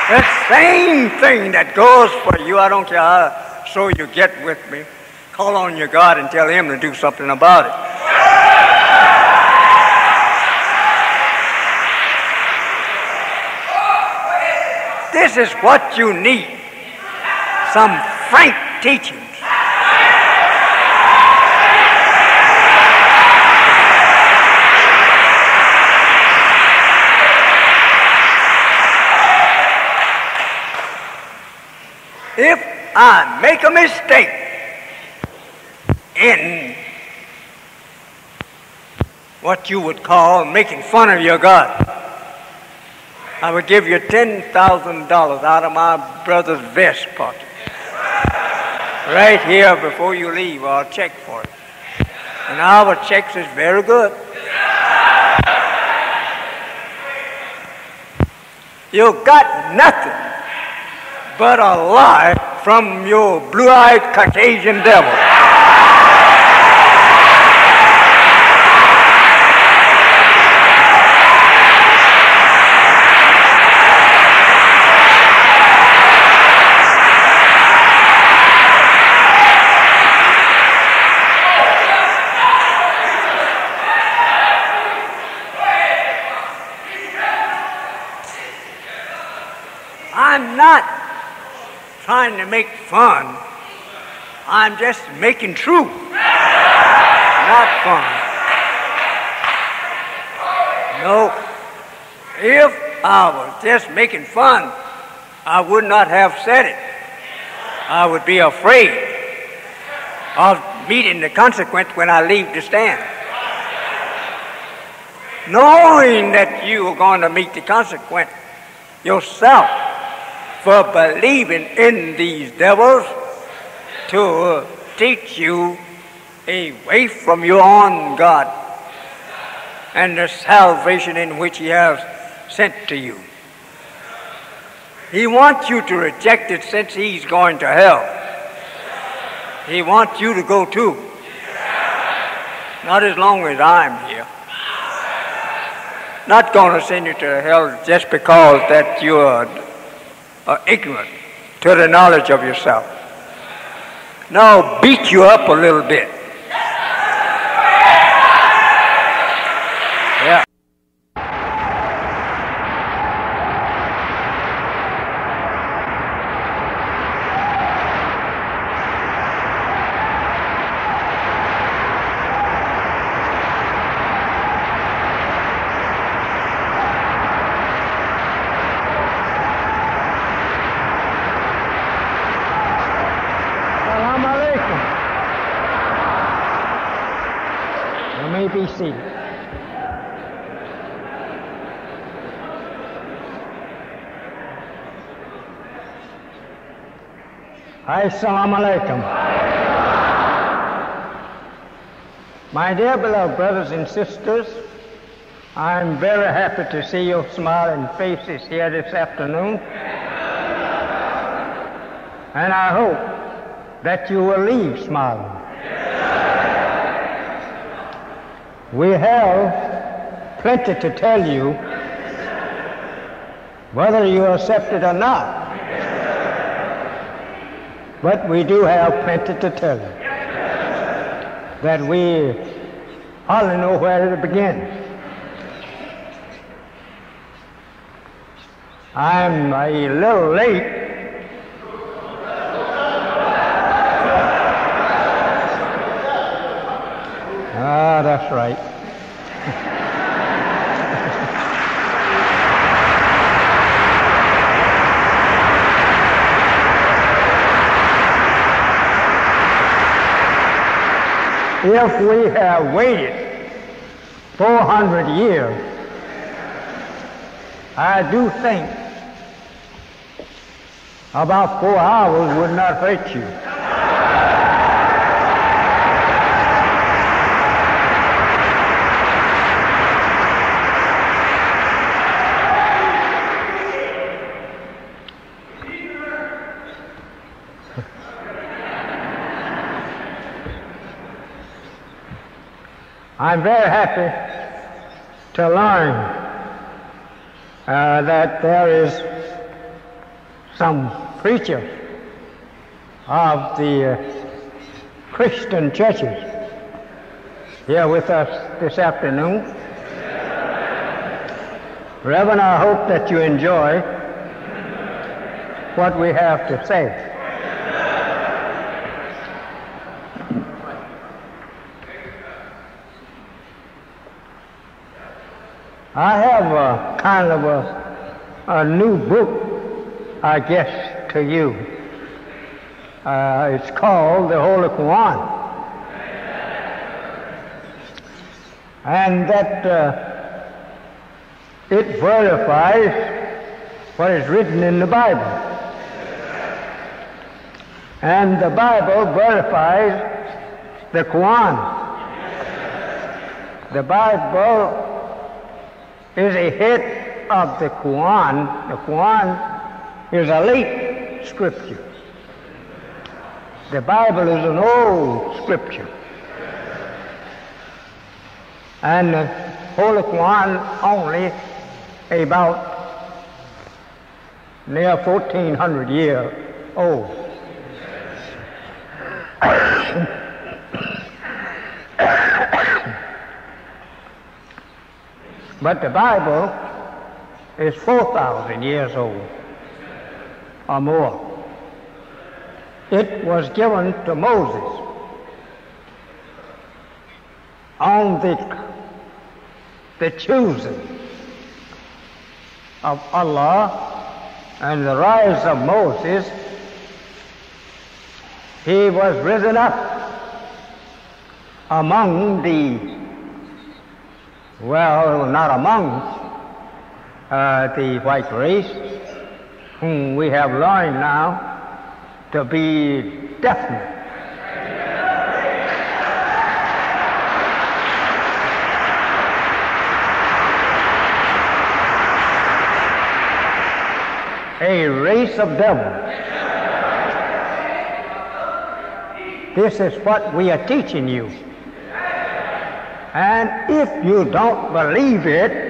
The same thing that goes for you, I don't care how so you get with me. Call on your God and tell Him to do something about it. This is what you need some frank teachings. If I make a mistake in what you would call making fun of your God, I would give you $10,000 out of my brother's vest pocket. Right here before you leave, I'll check for it. And our checks is very good. You got nothing but a lie from your blue-eyed Caucasian devil. I'm not trying to make fun. I'm just making truth, not fun. No. If I was just making fun, I would not have said it. I would be afraid of meeting the consequence when I leave the stand. Knowing that you are going to meet the consequence yourself for believing in these devils to teach you away from your own God and the salvation in which He has sent to you. He wants you to reject it since He's going to hell. He wants you to go too. Not as long as I'm here. Not going to send you to hell just because that you're are ignorant to the knowledge of yourself. Now beat you up a little bit. Yeah. Salam alaikum. Hi, salam alaikum. My dear beloved brothers and sisters, I'm very happy to see your smiling faces here this afternoon. And I hope that you will leave smiling. We have plenty to tell you, whether you accept it or not. But we do have plenty to tell you. That we hardly know where to begin. I'm a little late that's right. if we have waited 400 years, I do think about four hours would not hurt you. I'm very happy to learn uh, that there is some preacher of the uh, Christian churches here with us this afternoon. Reverend, I hope that you enjoy what we have to say. I have a kind of a, a new book, I guess, to you. Uh, it's called the Holy Quran. And that uh, it verifies what is written in the Bible. And the Bible verifies the Quran. The Bible is a head of the Quran. The Quran is a late scripture. The Bible is an old scripture. And the Holy Quran only about near 1400 years old. But the Bible is 4,000 years old or more. It was given to Moses on the, the choosing of Allah and the rise of Moses. He was risen up among the well, not among uh, the white race, whom we have learned now to be definite. A race of devils. This is what we are teaching you. And if you don't believe it,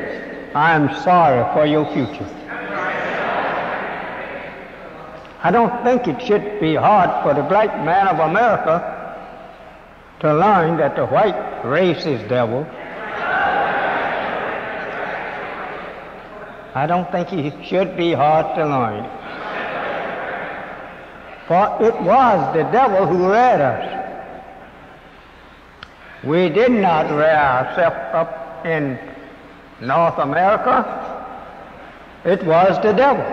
I'm sorry for your future. I don't think it should be hard for the black man of America to learn that the white race is devil. I don't think it should be hard to learn. For it was the devil who led us. We did not rear ourselves up in North America. It was the devil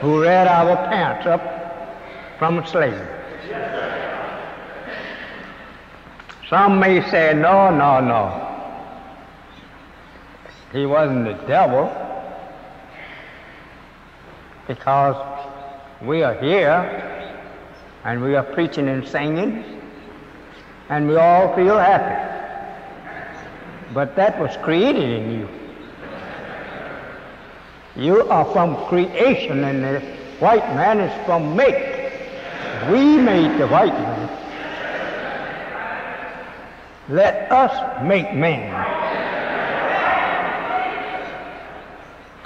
who reared our parents up from slavery. Some may say, no, no, no. He wasn't the devil because we are here and we are preaching and singing and we all feel happy. But that was created in you. You are from creation, and the white man is from make. We made the white man. Let us make man.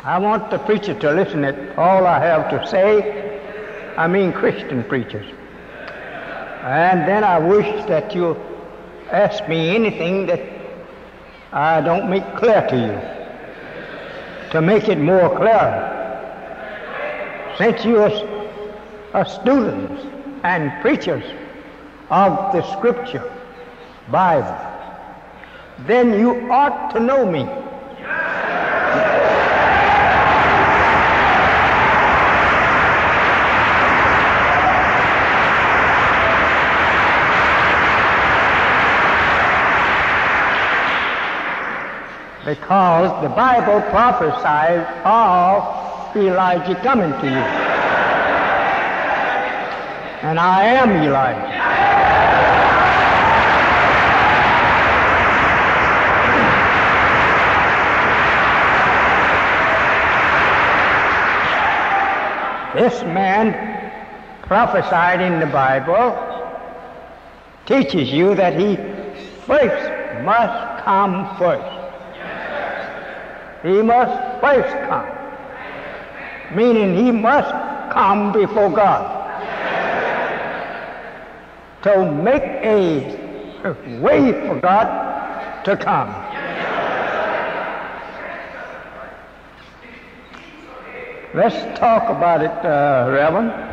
I want the preacher to listen to all I have to say. I mean Christian preachers. And then I wish that you ask me anything that I don't make clear to you, to make it more clear. Since you are students and preachers of the Scripture, Bible, then you ought to know me. Because the Bible prophesies of Elijah coming to you. And I am Elijah. This man prophesied in the Bible teaches you that he first must come first. He must first come, meaning he must come before God to make a way for God to come. Let's talk about it, uh, Reverend.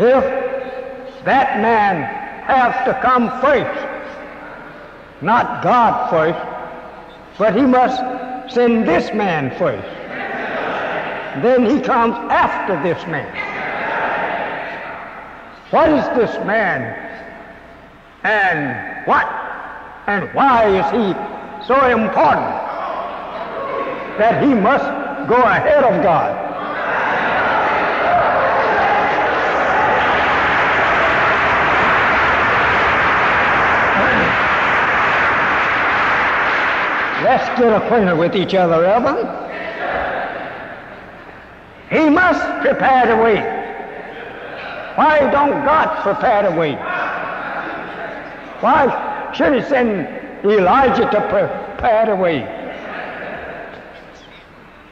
If that man has to come first, not God first, but he must send this man first. Then he comes after this man. What is this man? And what? And why is he so important that he must go ahead of God? Let's get acquainted with each other, Evan. He must prepare the way. Why don't God prepare the way? Why should he send Elijah to prepare the way?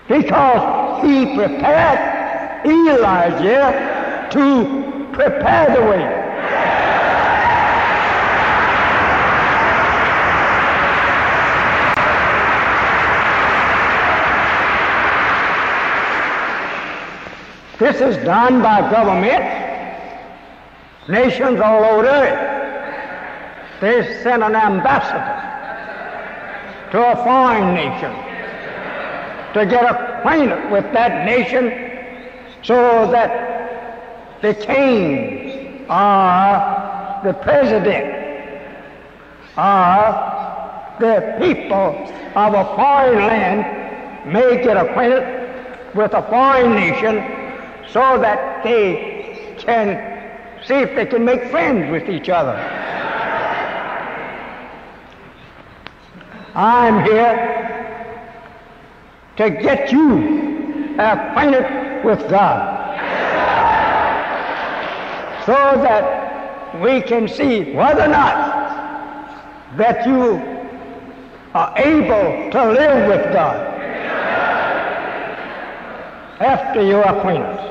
Because he prepared Elijah to prepare the way. This is done by government, nations all over earth. They send an ambassador to a foreign nation to get acquainted with that nation so that the king or the president or the people of a foreign land may get acquainted with a foreign nation so that they can see if they can make friends with each other. I'm here to get you acquainted with God so that we can see whether or not that you are able to live with God after your acquaintance.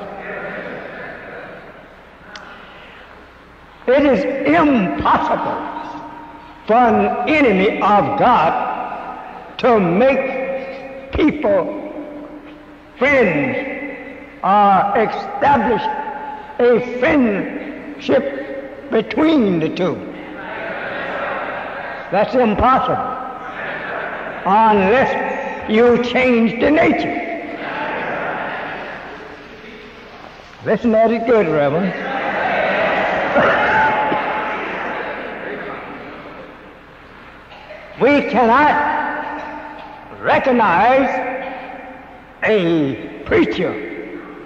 It is impossible for an enemy of God to make people friends or establish a friendship between the two. That's impossible unless you change the nature. Listen at it good, Reverend. we cannot recognize a preacher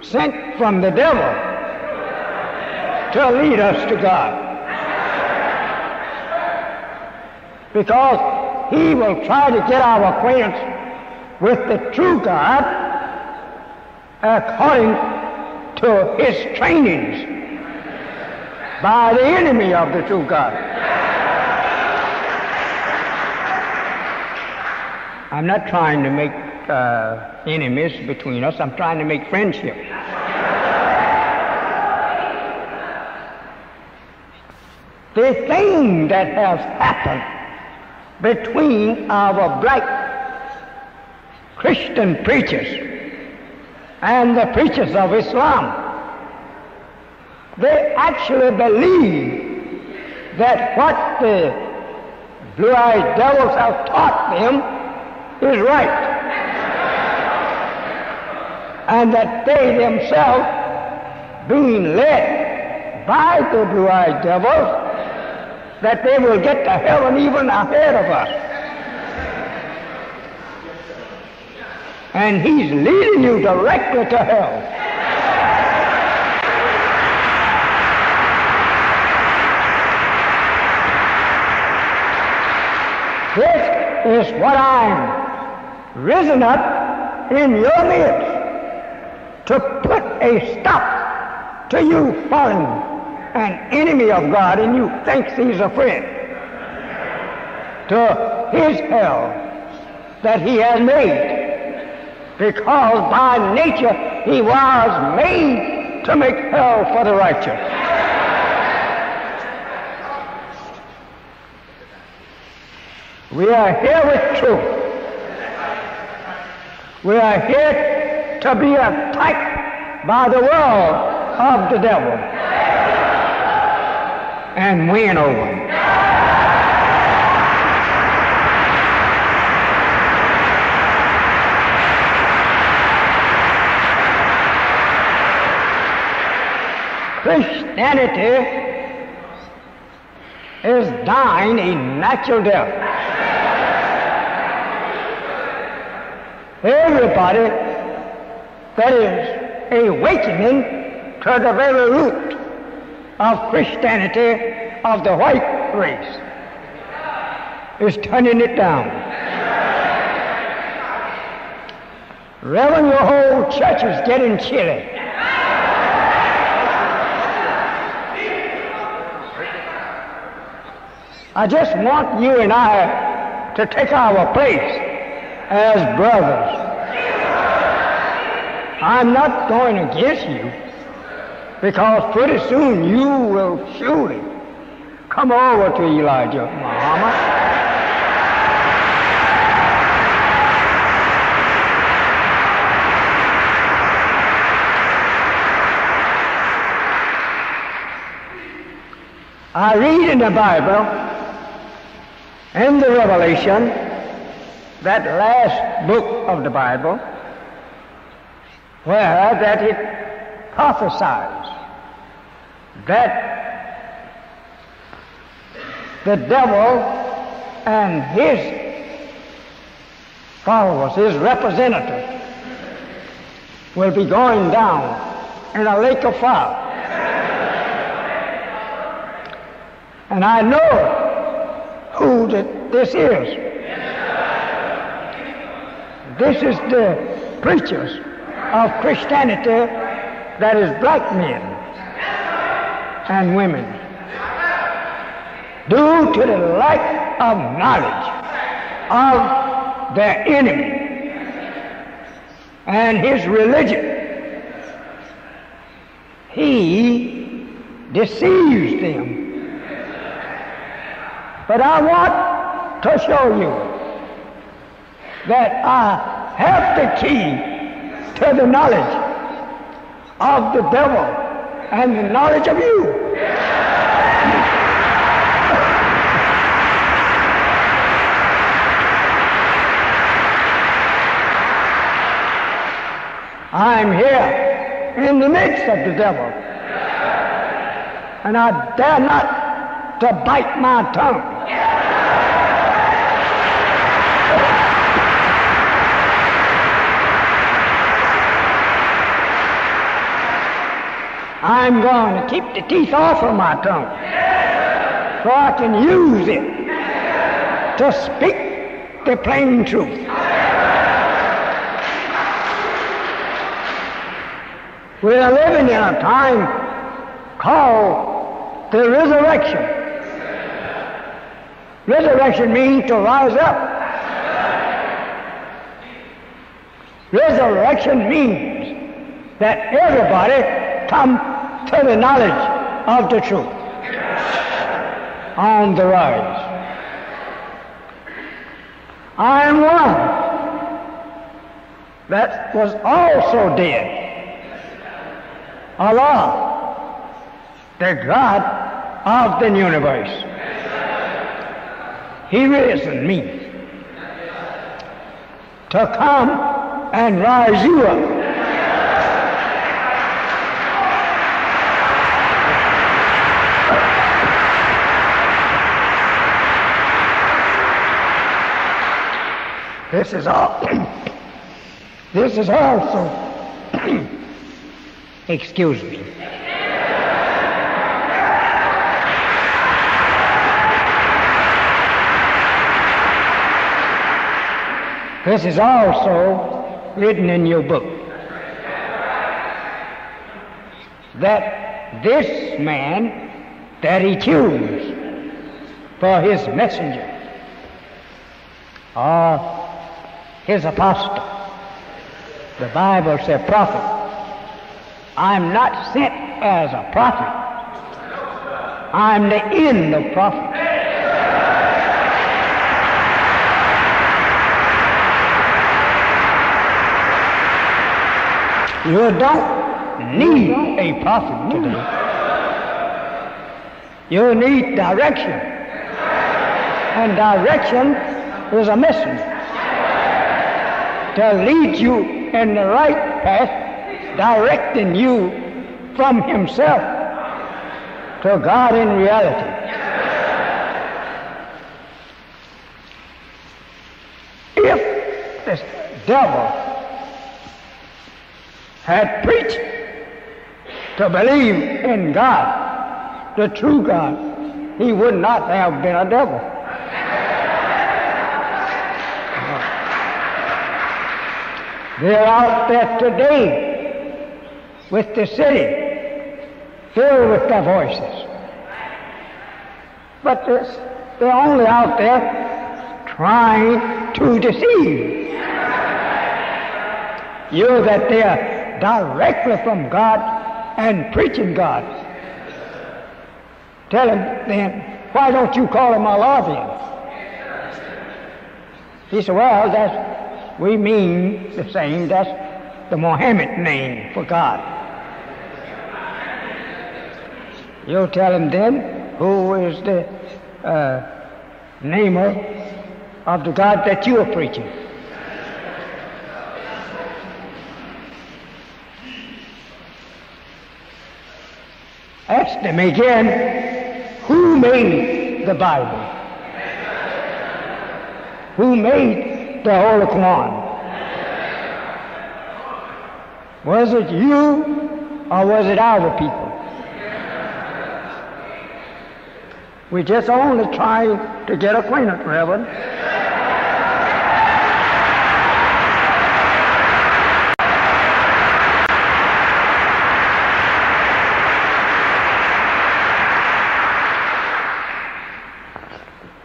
sent from the devil to lead us to God. Because he will try to get our acquaintance with the true God according to his trainings by the enemy of the true God. I'm not trying to make uh, enemies between us. I'm trying to make friendship. the thing that has happened between our black Christian preachers and the preachers of Islam, they actually believe that what the blue-eyed devils have taught them is right. And that they themselves, being led by the blue-eyed devils that they will get to heaven even ahead of us. And he's leading you directly to hell. This is what I'm risen up in your midst to put a stop to you falling an enemy of God and you thinks he's a friend to his hell that he has made because by nature he was made to make hell for the righteous. We are here with truth. We are here to be attacked by the world of the devil and win over him. Christianity is dying a natural death. everybody that is awakening to the very root of Christianity of the white race is turning it down. Reverend, your whole church is getting chilly. I just want you and I to take our place as brothers. I'm not going against you because pretty soon you will surely come over to Elijah Muhammad. I read in the Bible, in the Revelation, that last book of the Bible, where that it prophesies that the devil and his followers, his representatives, will be going down in a lake of fire. And I know who that this is. This is the preachers of Christianity that is black men and women. Due to the lack of knowledge of their enemy and his religion, he deceives them. But I want to show you that I have the key to the knowledge of the devil and the knowledge of you. I'm here in the midst of the devil. And I dare not to bite my tongue. I'm going to keep the teeth off of my tongue so I can use it to speak the plain truth. We are living in a time called the resurrection. Resurrection means to rise up. Resurrection means that everybody come to the knowledge of the truth on the rise. I am one that was also dead. Allah, the God of the universe. He raised me to come and rise you up. This is all. this is also. excuse me. This is also written in your book that this man that he chose for his messenger or his apostle, the Bible said prophet. I'm not sent as a prophet. I'm the end of prophet. You don't need a prophet today. You need direction. And direction is a messenger to lead you in the right path, directing you from Himself to God in reality. If the devil had preached to believe in God, the true God, he would not have been a devil. They're out there today with the city filled with their voices. But they're only out there trying to deceive you that they're directly from God and preaching God. Tell him then, why don't you call him a Olavian? He said, well, that's, we mean the same. That's the Mohammed name for God. You'll tell him then who is the uh, namer of the God that you are preaching. Ask them again, who made the Bible? Who made the Holy Quran? Was it you or was it our people? We're just only try to get acquainted, Reverend.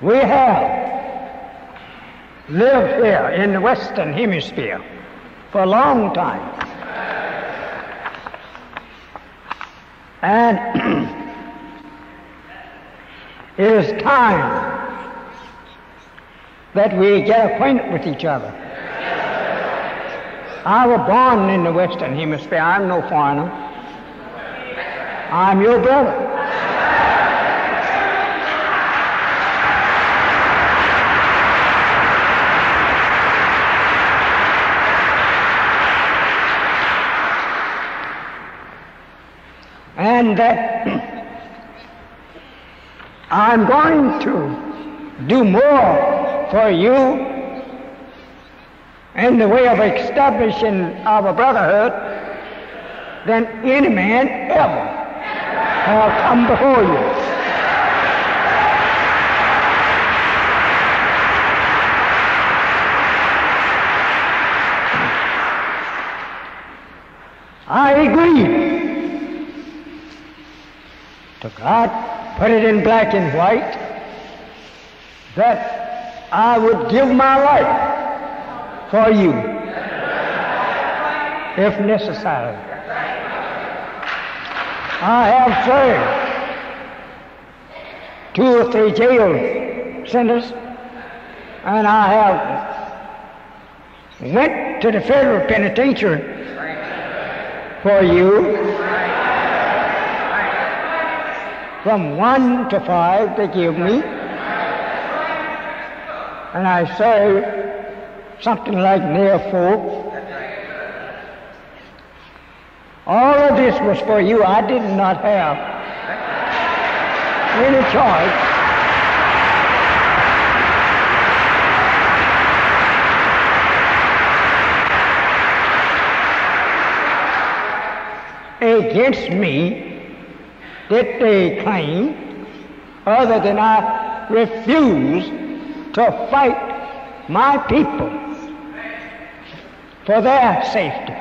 We have lived here in the Western Hemisphere for a long time. And it is time that we get acquainted with each other. I was born in the Western Hemisphere. I'm no foreigner. I'm your brother. And that I'm going to do more for you in the way of establishing our brotherhood than any man ever have come before you. I agree so God put it in black and white that I would give my life for you if necessary. I have served two or three jail centers and I have went to the federal penitentiary for you from one to five to give me. And I say something like near four. All of this was for you. I did not have any choice. Against me did they claim, other than I refuse to fight my people for their safety.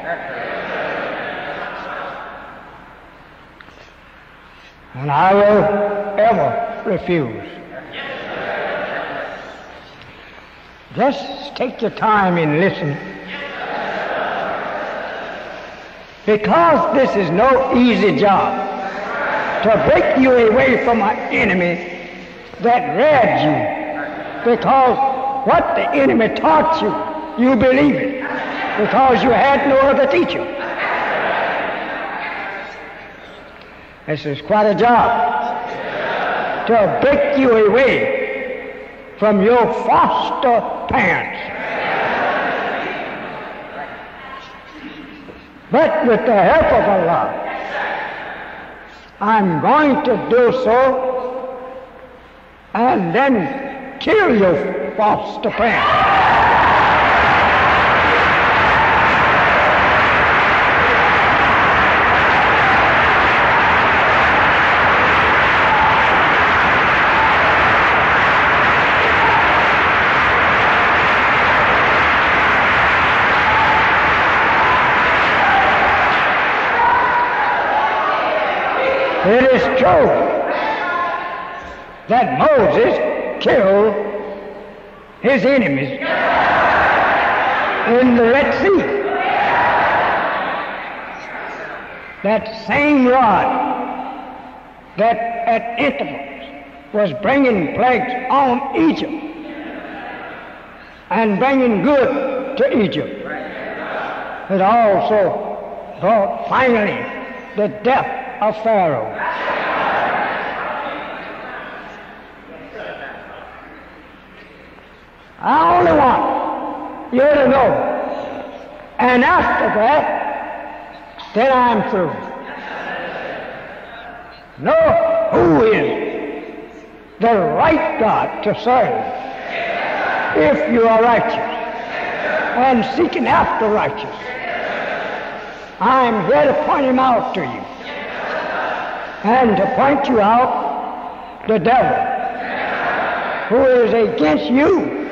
And I will ever refuse. Just take your time and listen. Because this is no easy job to break you away from an enemy that read you. Because what the enemy taught you, you believe it. Because you had no other teacher. This is quite a job to break you away from your foster parents. But with the help of Allah, I'm going to do so and then kill your foster parents. That Moses killed his enemies in the Red Sea. That same rod that at intervals was bringing plagues on Egypt and bringing good to Egypt. It also brought finally the death of Pharaoh. I only want you to know. And after that, then I'm through. Know who is the right God to serve if you are righteous and seeking after righteousness. I'm here to point him out to you and to point you out the devil who is against you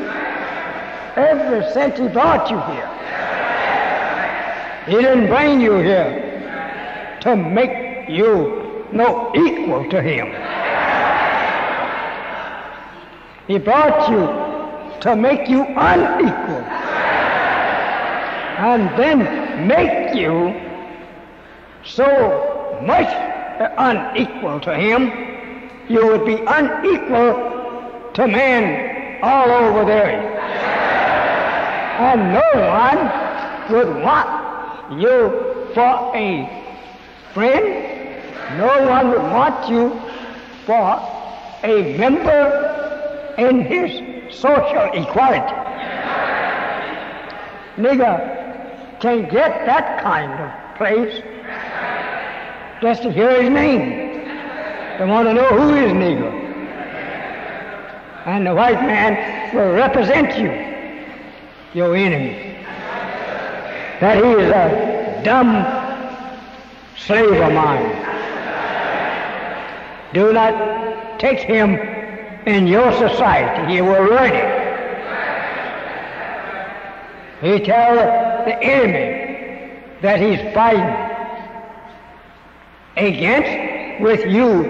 ever since he brought you here. He didn't bring you here to make you no equal to him. He brought you to make you unequal and then make you so much unequal to him, you would be unequal to men all over there. And no one would want you for a friend. No one would want you for a member in his social equality. Nigger can get that kind of place just to hear his name. They want to know who is Negro. And the white man will represent you, your enemy. That he is a dumb slave of mine. Do not take him in your society. He will ruin it. He tells the enemy that he's fighting against with you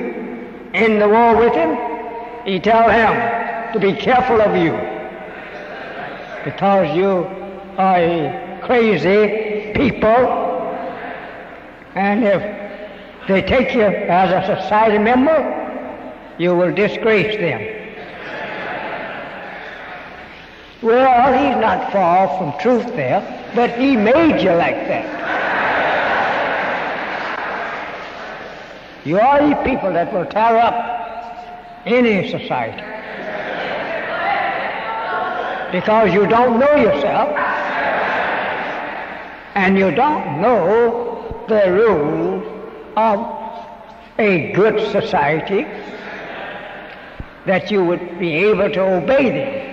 in the war with him, he tell him to be careful of you because you are crazy people and if they take you as a society member, you will disgrace them. Well, he's not far from truth there, but he made you like that. You are the people that will tear up any society. Because you don't know yourself and you don't know the rules of a good society that you would be able to obey them.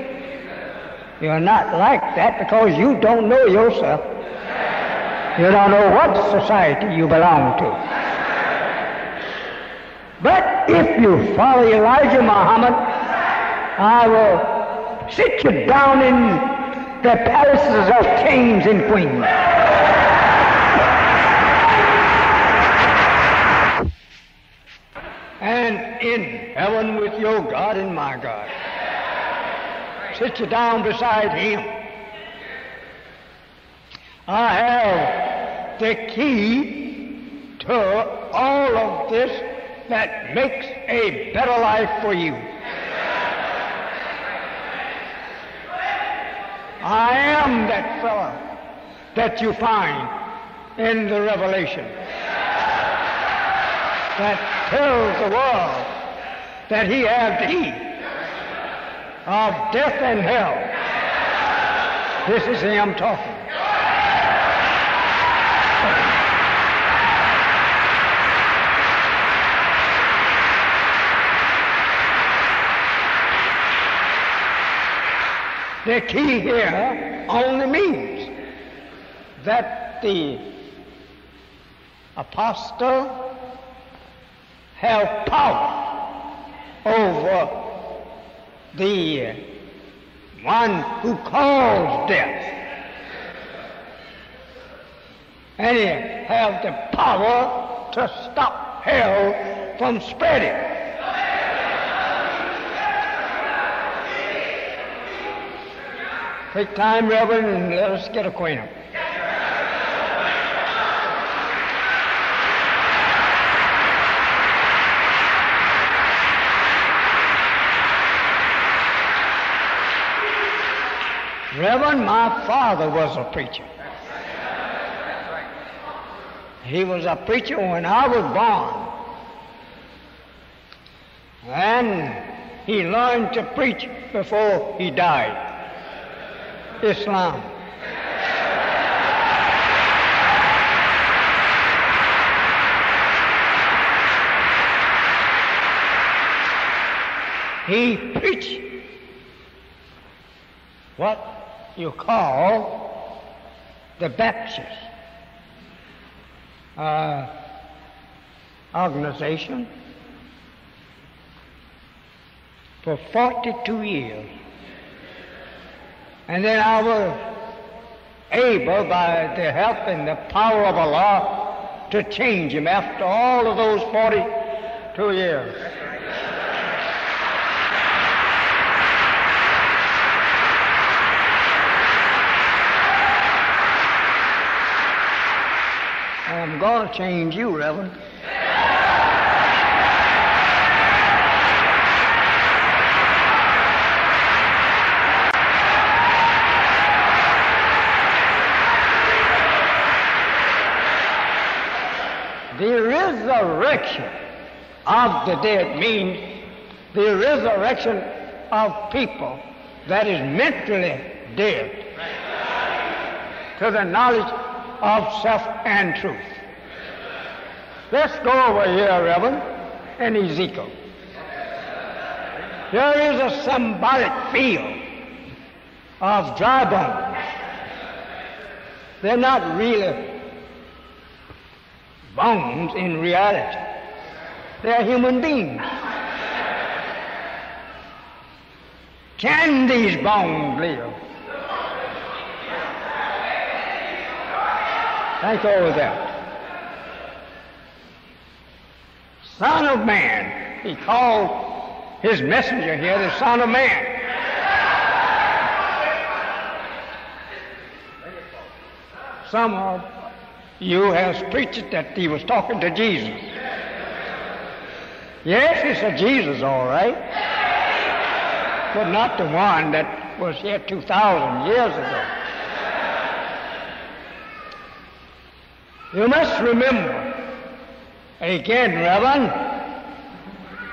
You're not like that because you don't know yourself. You don't know what society you belong to. But if you follow Elijah Muhammad, I will sit you down in the palaces of kings and queens. and in heaven with your God and my God. Sit you down beside Him. I have the key to all of this that makes a better life for you. I am that fellow that you find in the Revelation that tells the world that he has the key of death and hell. This is him talking. The key here only means that the apostle have power over the one who calls death. And he have the power to stop hell from spreading. Take time, Reverend, and let us get acquainted. Reverend, my father was a preacher. He was a preacher when I was born. And he learned to preach before he died. Islam. He preached what you call the Baptist uh, organization for 42 years. And then I was able, by the help and the power of Allah, to change him after all of those 42 years. I'm going to change you, Reverend. The resurrection of the dead means the resurrection of people that is mentally dead to the knowledge of self and truth. Let's go over here, Reverend, in Ezekiel. There is a symbolic field of dry bones. They're not really bones in reality. They're human beings. Can these bones live? Think over that. Son of Man. He called his messenger here the Son of Man. Some of you has preached that he was talking to Jesus. Yes, it's a Jesus, all right. But not the one that was here 2,000 years ago. You must remember, again, Reverend,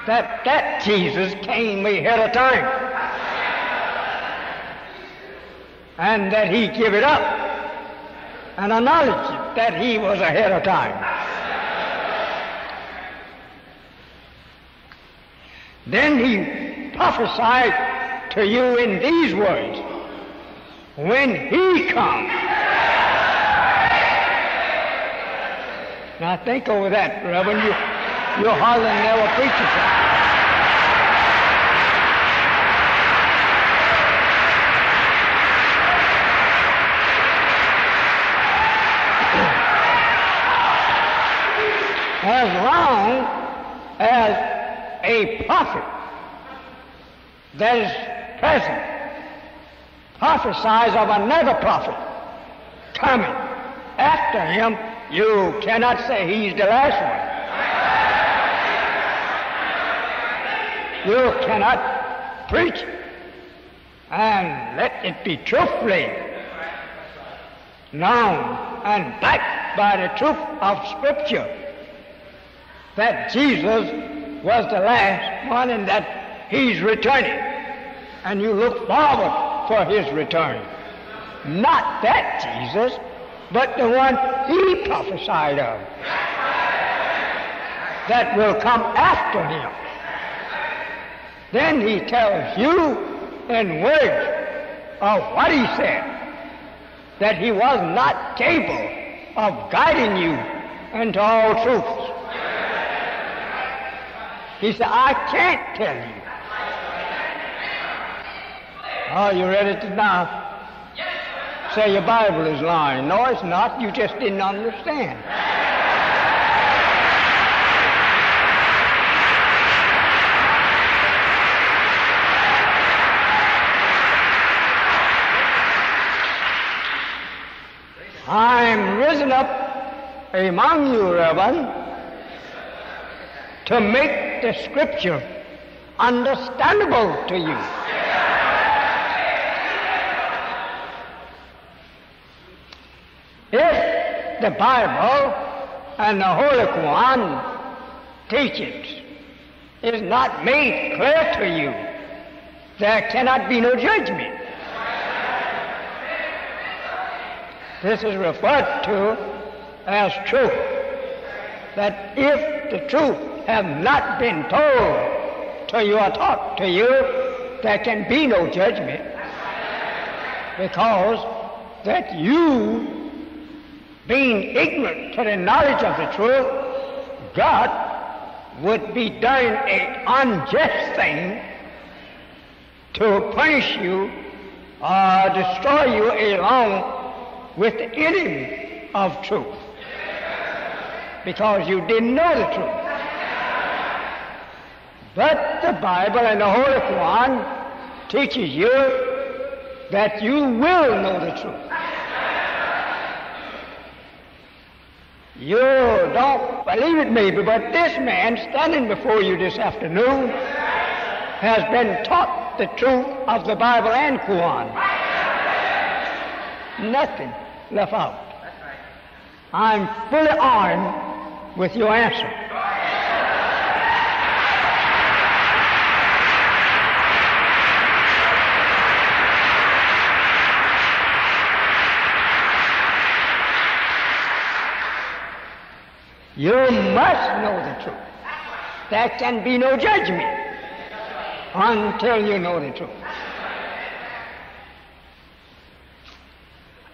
that that Jesus came ahead of time. And that he gave it up and acknowledged that he was ahead of time. Then he prophesied to you in these words, when he comes, Now think over that, Reverend. You, you're harder than ever as a prophet. That is present. Prophesies of another prophet coming after him, you cannot say he's the last one. You cannot preach and let it be truthfully known and backed by the truth of Scripture that Jesus was the last one and that He's returning. And you look forward for His return. Not that Jesus, but the one He prophesied of that will come after Him. Then He tells you in words of what He said that He was not capable of guiding you into all truths. He said, I can't tell you. Are you ready to now? Say your Bible is lying. No, it's not. You just didn't understand. I'm risen up among you, Reverend, to make the Scripture understandable to you. If the Bible and the Holy Quran teachings is not made clear to you, there cannot be no judgment. This is referred to as truth. That if the truth have not been told to you or taught to you, there can be no judgment. Because that you, being ignorant to the knowledge of the truth, God would be doing an unjust thing to punish you or destroy you along with the enemy of truth because you didn't know the truth. But the Bible and the Holy Quran teaches you that you will know the truth. You don't believe it maybe, but this man standing before you this afternoon has been taught the truth of the Bible and Quran. Nothing left out. I'm fully armed with your answer. You must know the truth. There can be no judgment until you know the truth.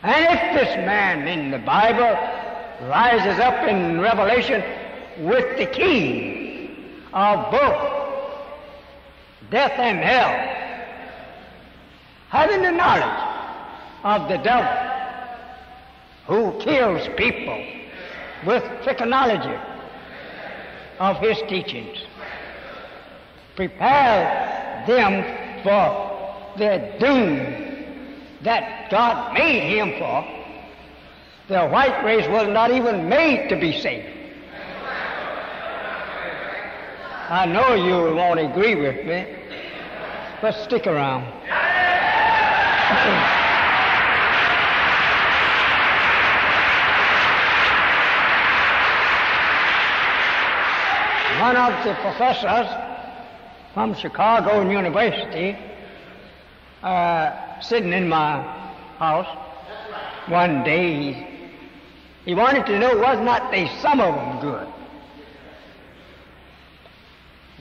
And if this man in the Bible rises up in Revelation with the key of both death and hell, having the knowledge of the devil who kills people with technology of his teachings. Prepare them for their doom that God made him for. The white race was not even made to be saved. I know you won't agree with me, but stick around. one of the professors from Chicago University uh, sitting in my house one day. He, he wanted to know was not they some of them good.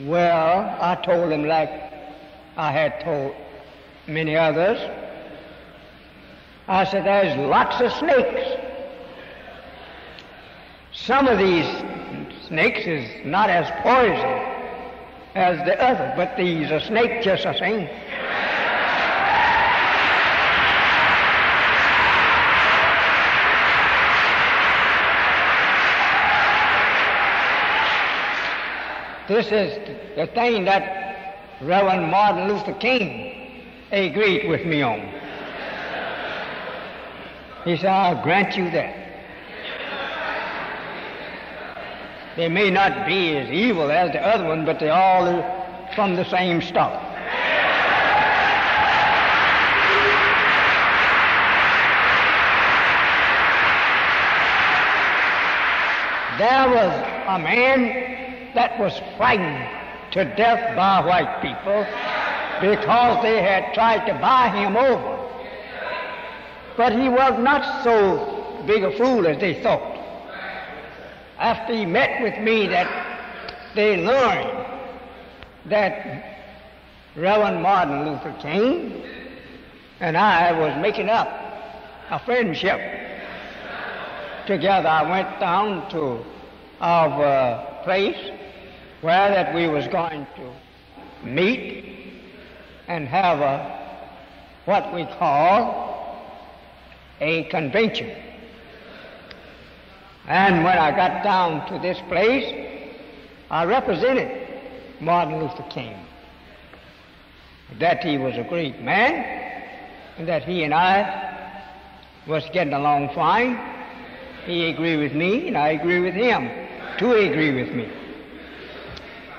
Well, I told him like I had told many others. I said, there's lots of snakes. Some of these snakes is not as poison as the other, but these a snake just the same. This is the thing that Reverend Martin Luther King agreed with me on. He said, I'll grant you that. They may not be as evil as the other one, but they all are from the same stock. There was a man that was frightened to death by white people because they had tried to buy him over. But he was not so big a fool as they thought. After he met with me, that they learned that Reverend Martin Luther King and I was making up a friendship. Together, I went down to our uh, place where that we was going to meet and have a what we call a convention. And when I got down to this place, I represented Martin Luther King. That he was a great man, and that he and I was getting along fine. He agreed with me, and I agree with him. Two agree with me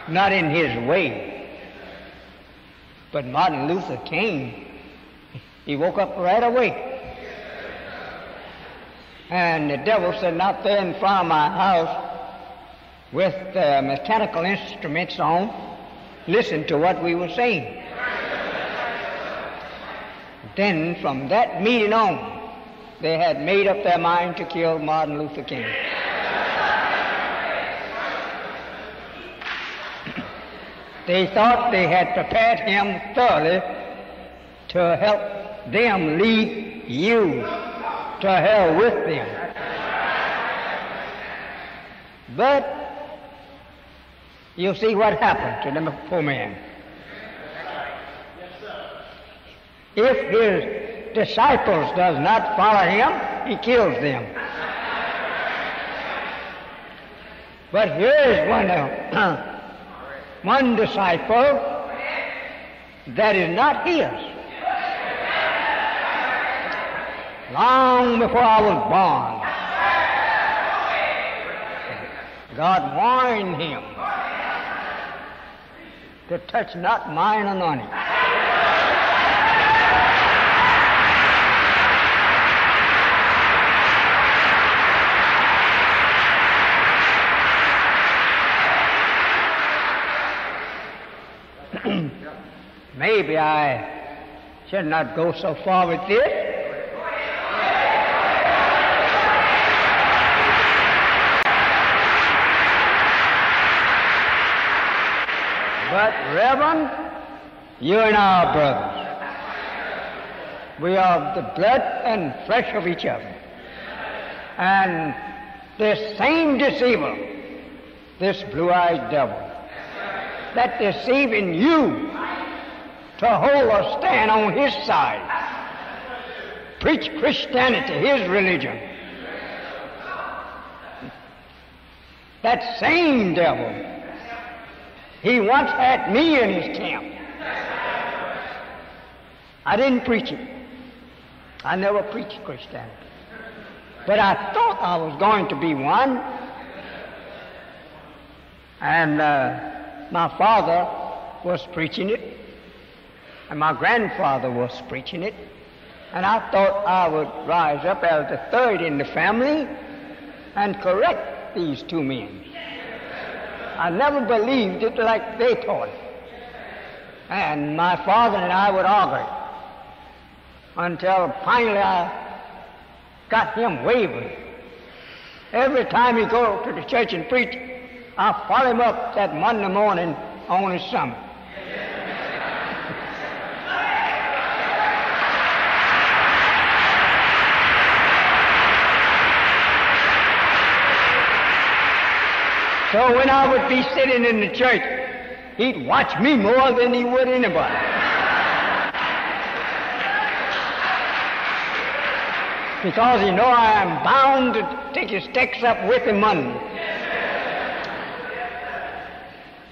not in his way. But Martin Luther King, he woke up right away. And the devil said, Not there in front of my house with the mechanical instruments on, listen to what we were saying. Then from that meeting on, they had made up their mind to kill Martin Luther King. They thought they had prepared him thoroughly to help them lead you to hell with them. But you see what happened to the poor man. If his disciples does not follow him, he kills them. But here's one uh, of one disciple that is not his. Long before I was born, God warned him to touch not mine anointing. maybe I should not go so far with this. But, Reverend, you and our brothers. We are the blood and flesh of each other. And this same deceiver, this blue eyed devil, that deceiving you to hold a stand on his side. Preach Christianity, his religion. That same devil, he once had me in his camp. I didn't preach it. I never preached Christianity. But I thought I was going to be one. And uh, my father was preaching it and my grandfather was preaching it, and I thought I would rise up as the third in the family and correct these two men. I never believed it like they taught it. And my father and I would argue until finally I got him wavering. Every time he go to the church and preach, I follow him up that Monday morning on his summit. So when I would be sitting in the church, he'd watch me more than he would anybody. Because he know I am bound to take his sticks up with him Monday.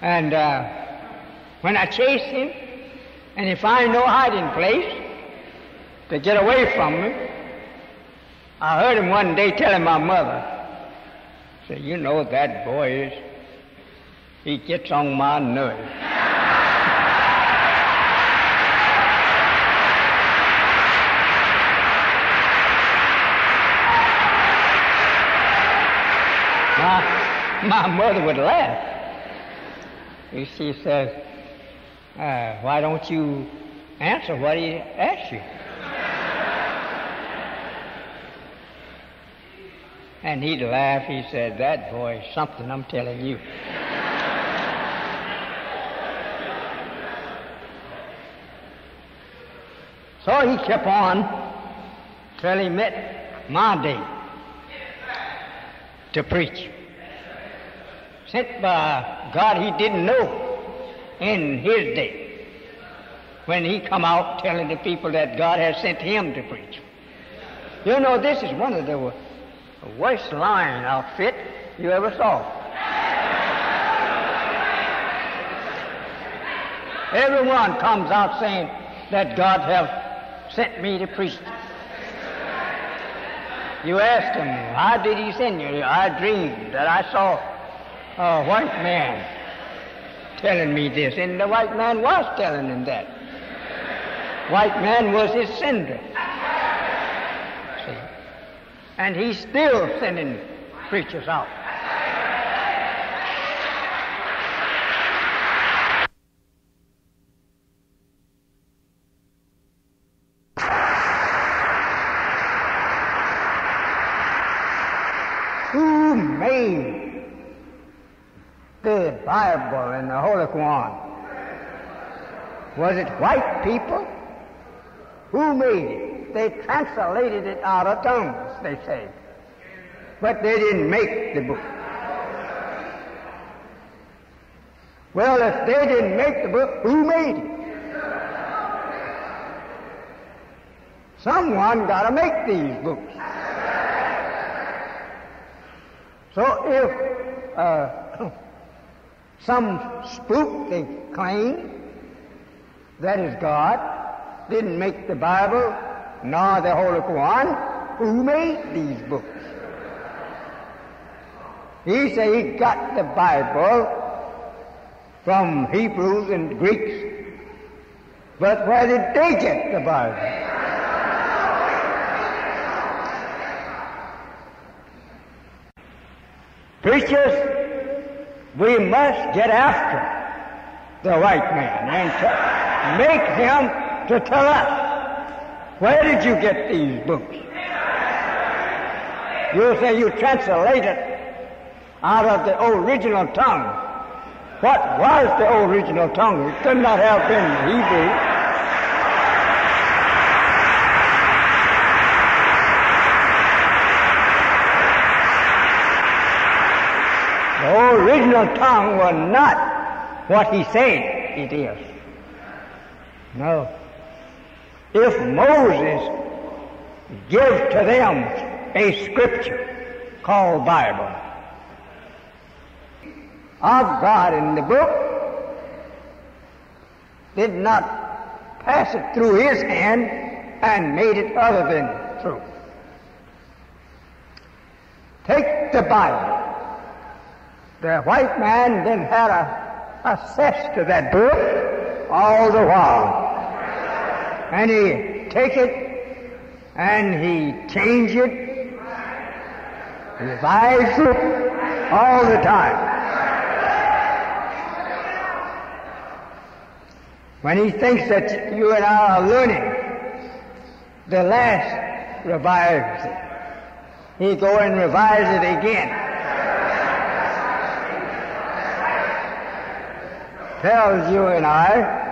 And uh, when I chase him, and he find no hiding place to get away from me, I heard him one day telling my mother, You know what that boy is, he gets on my nerves. my, my mother would laugh. And She says, uh, why don't you answer what he asks you? And he'd laugh. He said, That boy is something, I'm telling you. so he kept on till he met my day to preach. Sent by God he didn't know in his day when he come out telling the people that God has sent him to preach. You know, this is one of the the worst lying outfit you ever saw. Everyone comes out saying that God have sent me to preach. You ask him, how did he send you? I dreamed that I saw a white man telling me this, and the white man was telling him that. White man was his sender and he's still sending preachers out. Who made the Bible and the Holy Quran? Was it white people? Who made it? They translated it out of tongues they say. But they didn't make the book. Well, if they didn't make the book, who made it? Someone got to make these books. So if uh, some spook, they claim, that is God, didn't make the Bible nor the Holy Quran, who made these books. He said he got the Bible from Hebrews and Greeks. But where did they get the Bible? Preachers, we must get after the white man and make him to tell us, where did you get these books? You say you translated out of the original tongue. What was the original tongue? It could not have been Hebrew. The original tongue was not what he said it is. No. If Moses give to them a scripture called Bible of God in the book did not pass it through his hand and made it other than true. Take the Bible. The white man then had a access to that book all the while. And he take it and he change it Revise it all the time. When he thinks that you and I are learning, the last revives it. He go and revise it again. Tells you and I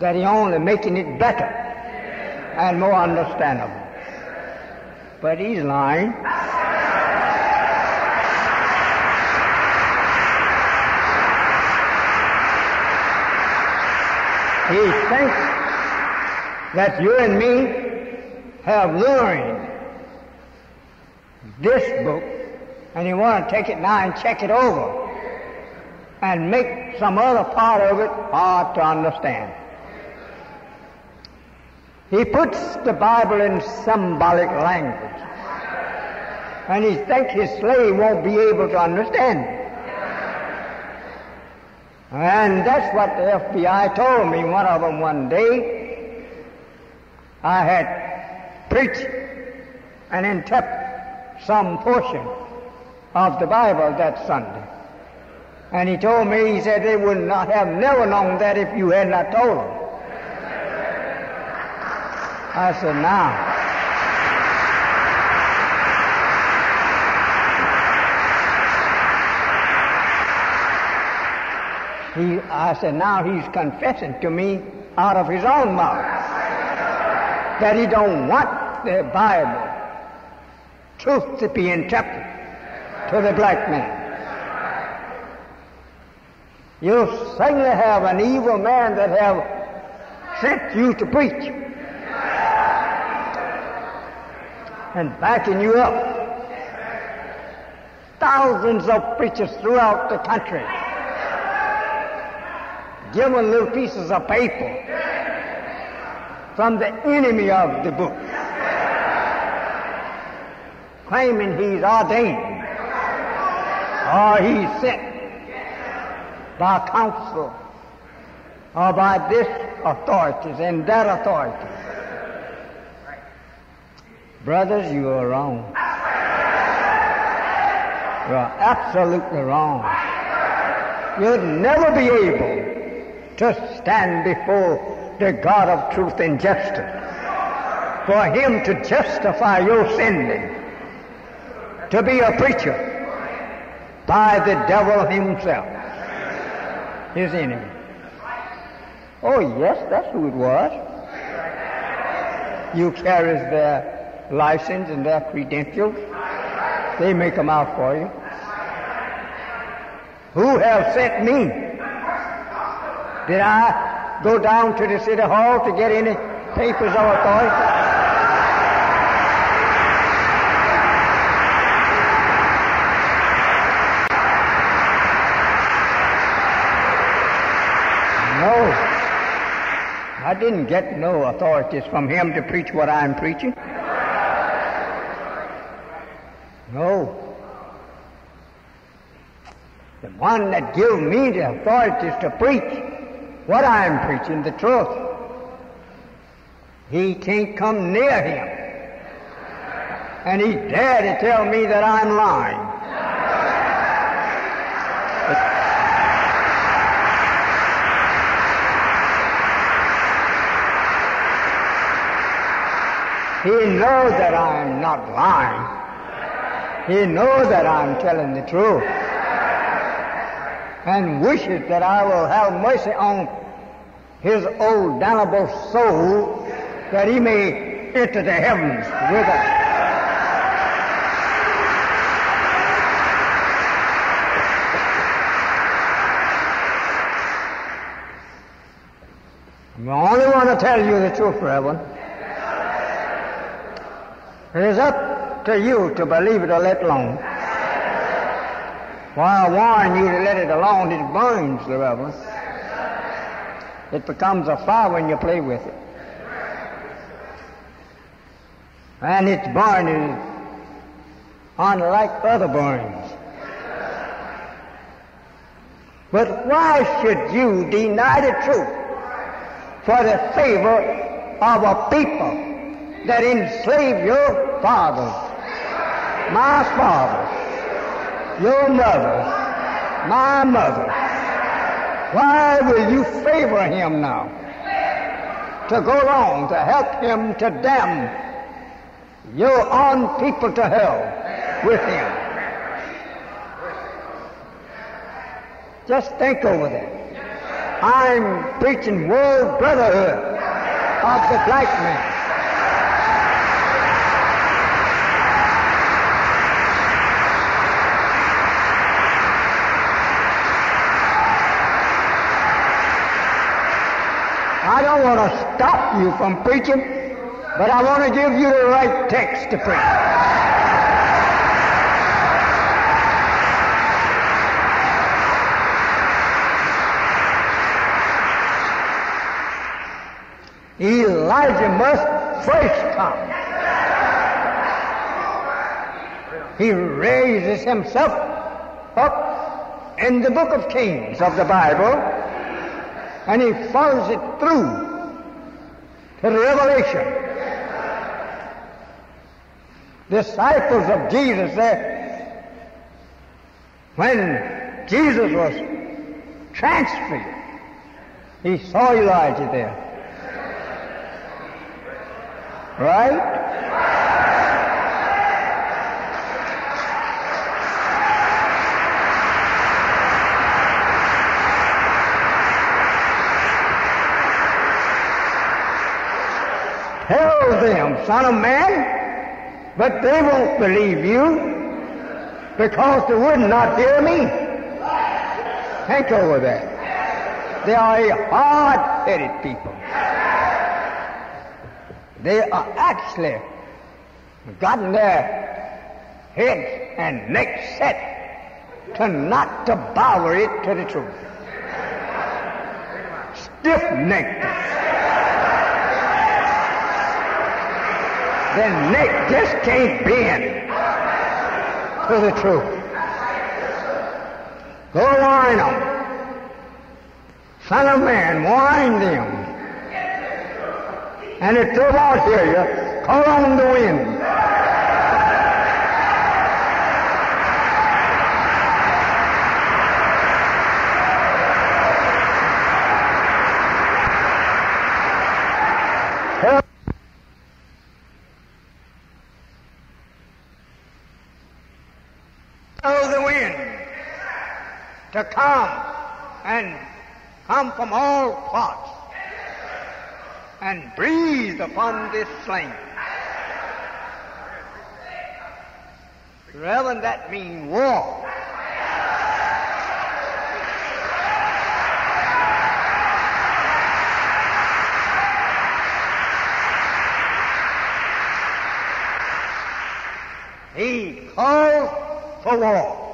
that He's only making it better and more understandable. But He's lying. He thinks that you and me have learned this book and he want to take it now and check it over and make some other part of it hard to understand. He puts the Bible in symbolic language. And he thinks his slave won't be able to understand. And that's what the FBI told me, one of them one day. I had preached and interpreted some portion of the Bible that Sunday. And he told me, he said, they would not have never known that if you had not told them. I said, now. He, I said, now he's confessing to me out of his own mouth that he don't want the Bible truth to be interpreted to the black man. You certainly have an evil man that have sent you to preach and backing you up. Thousands of preachers throughout the country given little pieces of paper from the enemy of the book, claiming he's ordained or he's sent by council or by this authorities and that authority. Brothers, you are wrong. You are absolutely wrong. You'd never be able to stand before the God of truth and justice. For Him to justify your sinning, to be a preacher by the devil himself, his enemy. Oh, yes, that's who it was. You carries their license and their credentials. They make them out for you. Who have sent me? Did I go down to the city hall to get any papers of authority? No. I didn't get no authorities from him to preach what I'm preaching. No. The one that gave me the authorities to preach what I'm preaching, the truth. He can't come near him. And he dare to tell me that I'm lying. He knows that I'm not lying. He knows that I'm telling the truth and wishes that I will have mercy on his old damnable soul that he may enter the heavens with us. I only want to tell you the truth, Reverend. It is up to you to believe it or let alone. Why, I warn you to let it alone. It burns, the Reverend. It becomes a fire when you play with it. And its burning unlike other burns. But why should you deny the truth for the favor of a people that enslaved your fathers, my father, your mother, my mother, why will you favor him now? To go along, to help him to damn your own people to hell with him. Just think over that. I'm preaching world brotherhood of the black man. stop you from preaching, but I want to give you the right text to preach. Elijah must first come. He raises himself up in the book of Kings of the Bible and he follows it through to the Revelation. Disciples of Jesus there, when Jesus was transfigured, he saw Elijah there. Right? Them, Son of Man, but they won't believe you because they would not hear me. Think over that. They are a hard-headed people. They are actually gotten their heads and necks set to not to bow it to the truth. Stiff-necked. Their neck just can't bend to the truth. Go whine them. Son of man, whine them. And if they won't hear you, call on the wind. Tell the wind to come and come from all parts and breathe upon this flame. Reverend, that means war. He calls for war.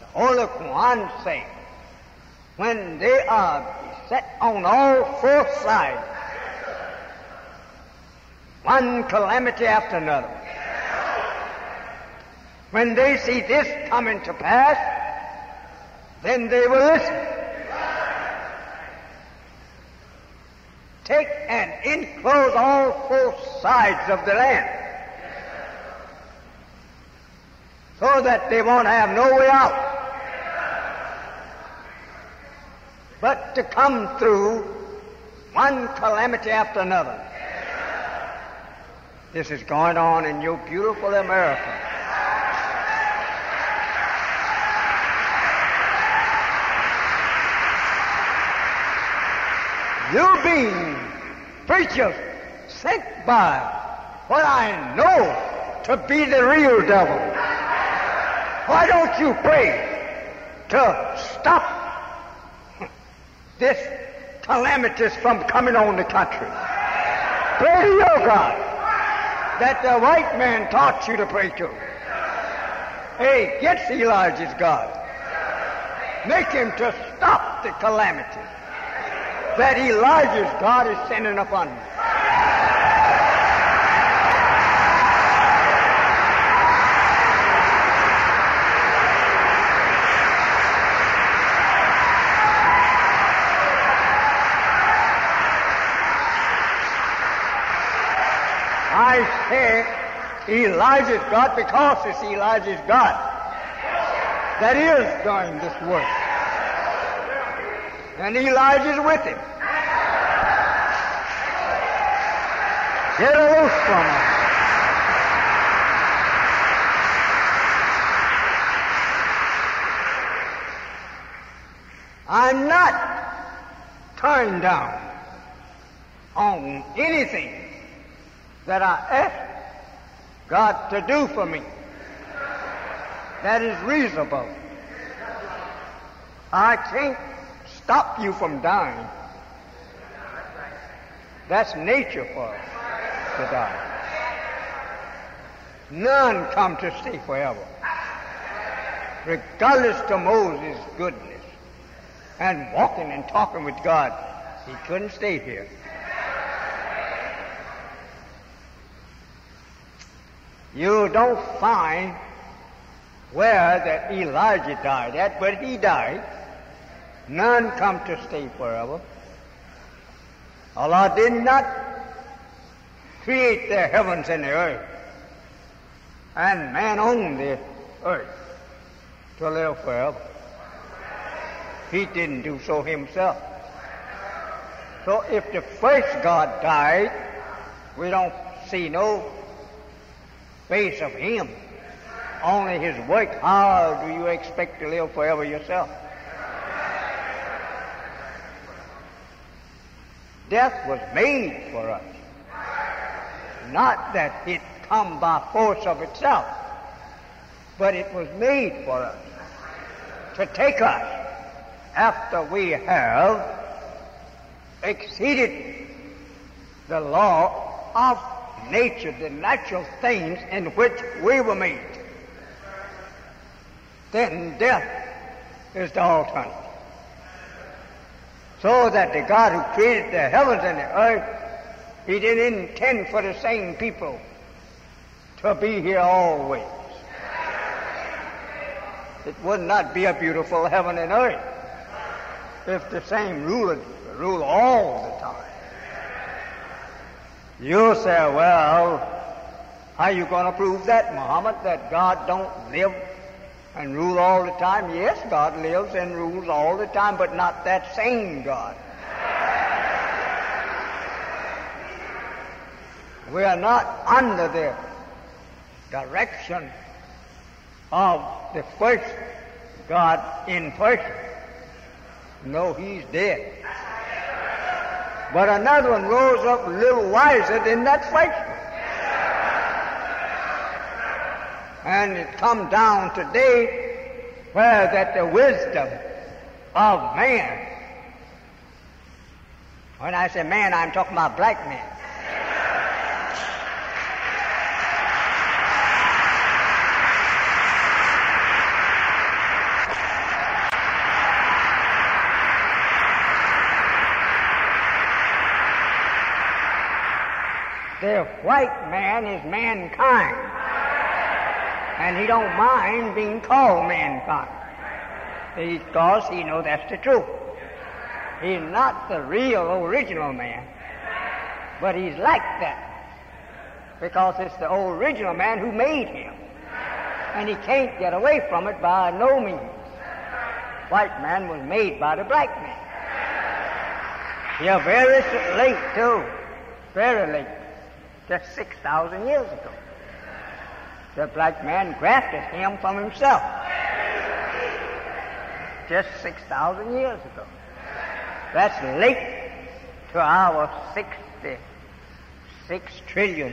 The Holy Quran when they are set on all four sides. One calamity after another. When they see this coming to pass, then they will listen. Take and enclose all four sides of the land so that they won't have no way out. To come through one calamity after another. This is going on in your beautiful America. You being preachers sent by what I know to be the real devil. Why don't you pray to stop this calamities from coming on the country. Pray to your God that the white man taught you to pray to. Hey, get Elijah's God. Make him to stop the calamity that Elijah's God is sending upon you. Elijah's God because it's Elijah's God that is doing this work. And Elijah's with him. Get loose from him. I'm not turned down on anything that I ask God to do for me. That is reasonable. I can't stop you from dying. That's nature for us to die. None come to stay forever. Regardless to Moses' goodness and walking and talking with God, he couldn't stay here. You don't find where that Elijah died at, but he died. None come to stay forever. Allah did not create the heavens and the earth, and man owned the earth to live forever. He didn't do so himself. So if the first God died, we don't see no face of him. Only his work. How do you expect to live forever yourself? Death was made for us. Not that it come by force of itself, but it was made for us to take us after we have exceeded the law of nature, the natural things in which we were made. Then death is the alternative. So that the God who created the heavens and the earth, He didn't intend for the same people to be here always. It would not be a beautiful heaven and earth if the same ruler rule all the time. You say, well, how are you going to prove that, Muhammad, that God don't live and rule all the time? Yes, God lives and rules all the time, but not that same God. We are not under the direction of the first God in person. No, he's dead. But another one rose up a little wiser than that first. And it come down today where that the wisdom of man, when I say man, I'm talking about black men. The white man is mankind. And he don't mind being called mankind. Because he knows that's the truth. He's not the real original man. But he's like that. Because it's the original man who made him. And he can't get away from it by no means. White man was made by the black man. Yeah, very late too. Very late just 6,000 years ago. The black man grafted him from himself. Just 6,000 years ago. That's late to our 66 trillion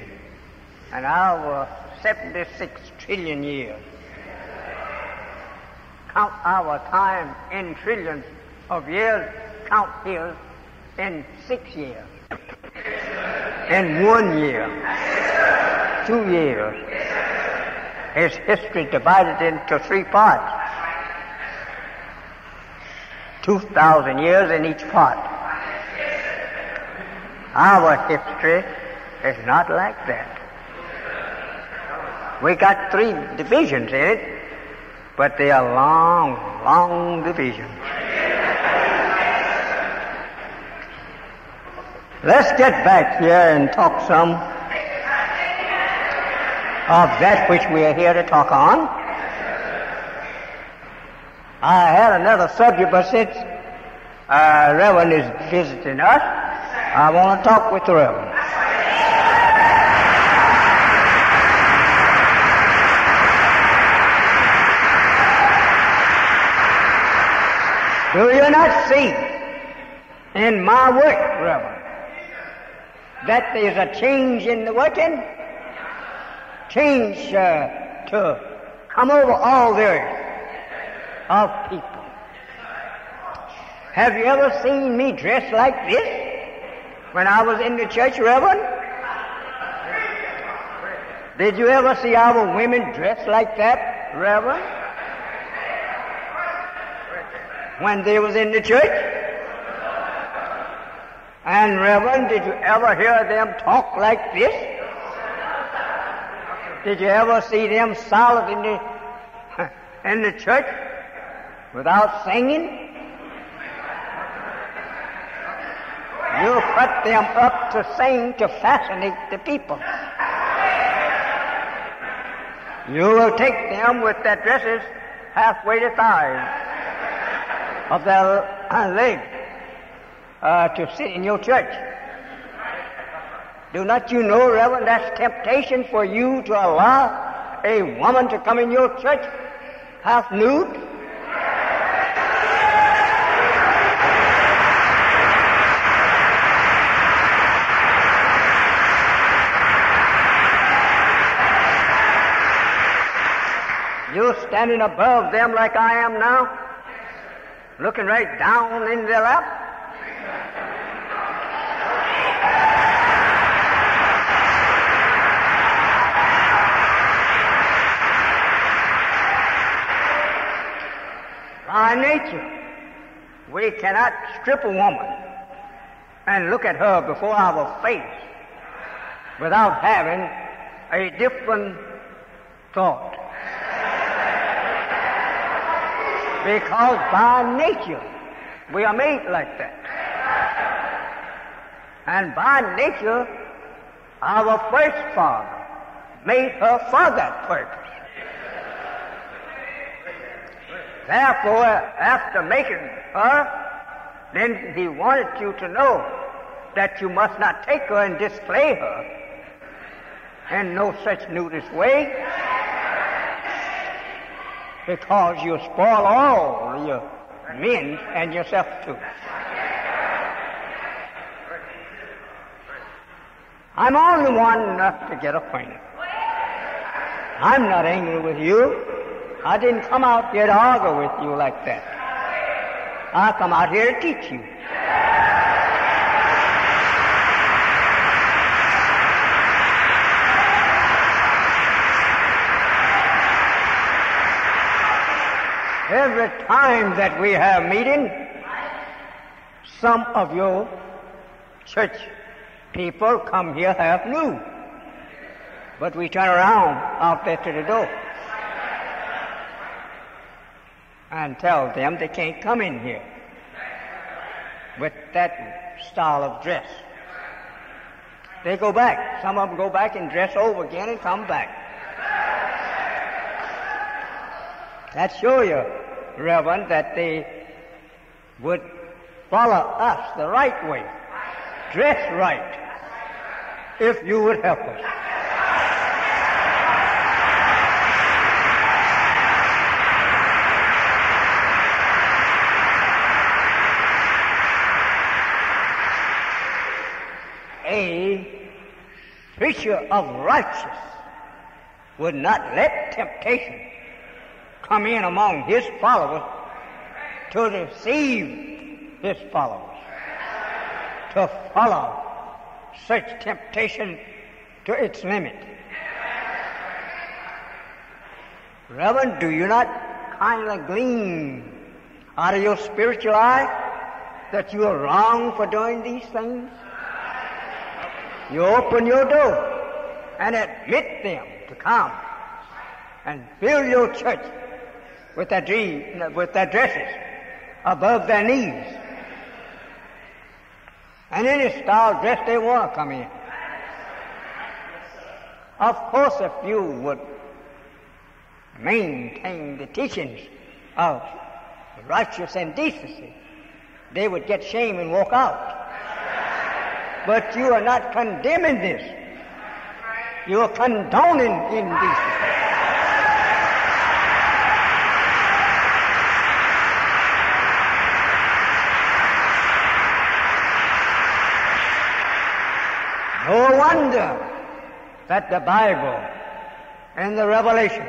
and our 76 trillion years. Count our time in trillions of years, count his in six years in one year, two years. His history divided into three parts. Two thousand years in each part. Our history is not like that. We got three divisions in it, but they are long, long divisions. Let's get back here and talk some of that which we are here to talk on. I had another subject, but since uh, Reverend is visiting us, I want to talk with the Reverend. Do you not see in my work, Reverend? That there's a change in the working, change uh, to come over all the earth of people. Have you ever seen me dressed like this When I was in the church, Reverend, did you ever see our women dressed like that, Reverend? When they was in the church? And Reverend, did you ever hear them talk like this? Did you ever see them silent in the in the church without singing? You put them up to sing to fascinate the people. You will take them with their dresses halfway to thighs of their uh, legs uh, to sit in your church. Do not you know, Reverend, that's temptation for you to allow a woman to come in your church half nude? You're standing above them like I am now, looking right down in their lap. By nature, we cannot strip a woman and look at her before our face without having a different thought. Because by nature, we are made like that. And by nature, our first father made her for that purpose. Therefore, after making her, then he wanted you to know that you must not take her and display her in no such nudist way, because you spoil all your men and yourself too. I'm only one enough to get acquainted. I'm not angry with you. I didn't come out here to argue with you like that. I come out here to teach you. Every time that we have meeting, some of your church people come here half new. But we turn around out there to the door and tell them they can't come in here with that style of dress. They go back. Some of them go back and dress over again and come back. That show you, Reverend, that they would follow us the right way, dress right, if you would help us. A preacher of righteousness would not let temptation come in among his followers to deceive his followers, to follow such temptation to its limit. Reverend, do you not kind of glean out of your spiritual eye that you are wrong for doing these things? You open your door and admit them to come and fill your church with their dreams, with their dresses above their knees. And any style dress they want to come in. Of course, if you would maintain the teachings of righteousness and decency, they would get shame and walk out. But you are not condemning this. You are condoning indecency. No wonder that the Bible and the Revelation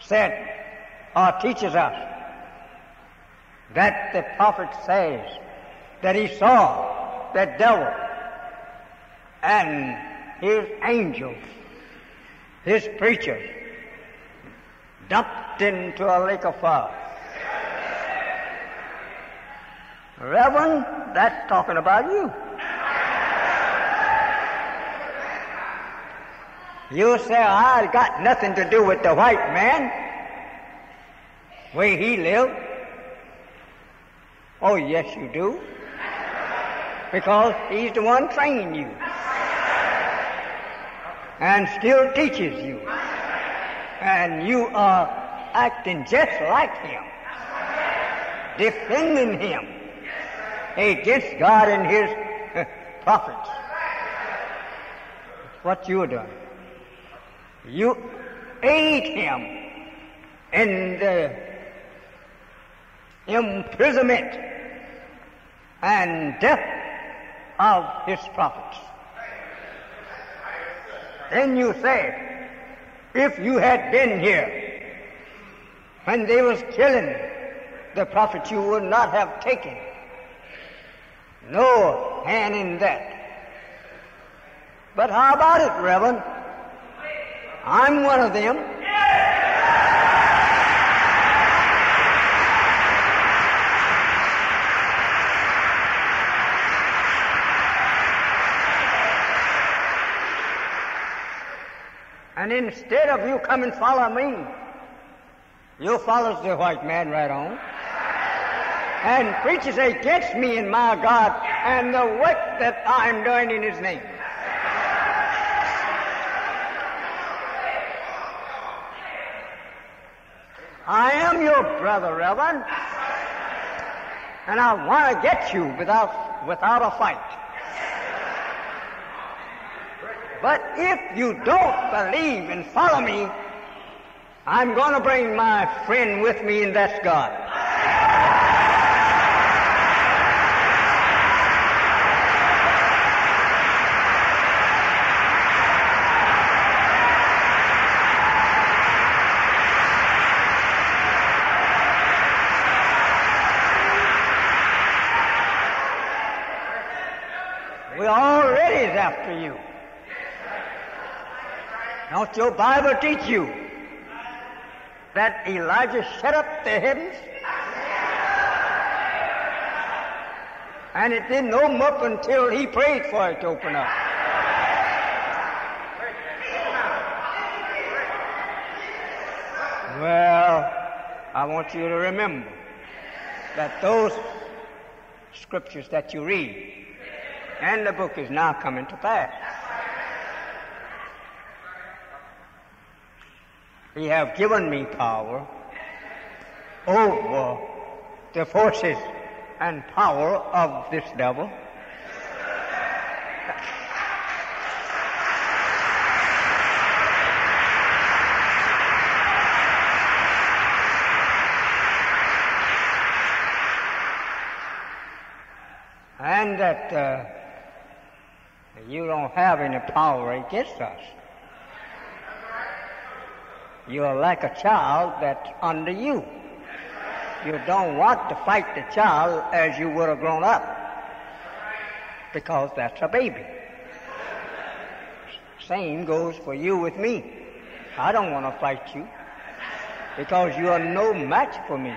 said or teaches us that the prophet says that he saw that devil and his angels, his preachers, dumped into a lake of fire. Reverend, that's talking about you. You say, I got nothing to do with the white man, way he lived. Oh, yes, you do. Because he's the one training you. And still teaches you. And you are acting just like him. Defending him against God and his prophets. What you are doing. You aid him in the imprisonment and death of his prophets. Then you say, if you had been here when they was killing the prophet, you would not have taken no hand in that. But how about it, Reverend? I'm one of them. And instead of you come and follow me, you follows the white man right on and preaches against me and my God and the work that I'm doing in His name. I am your brother, Reverend, and I want to get you without, without a fight. But if you don't believe and follow me, I'm going to bring my friend with me, and that's God. We already is after you. Your Bible teach you that Elijah shut up the heavens? And it didn't open up until he prayed for it to open up. Well, I want you to remember that those scriptures that you read and the book is now coming to pass. He have given me power over the forces and power of this devil. And that uh, you don't have any power against us. You are like a child that's under you. You don't want to fight the child as you would have grown up because that's a baby. Same goes for you with me. I don't want to fight you because you are no match for me.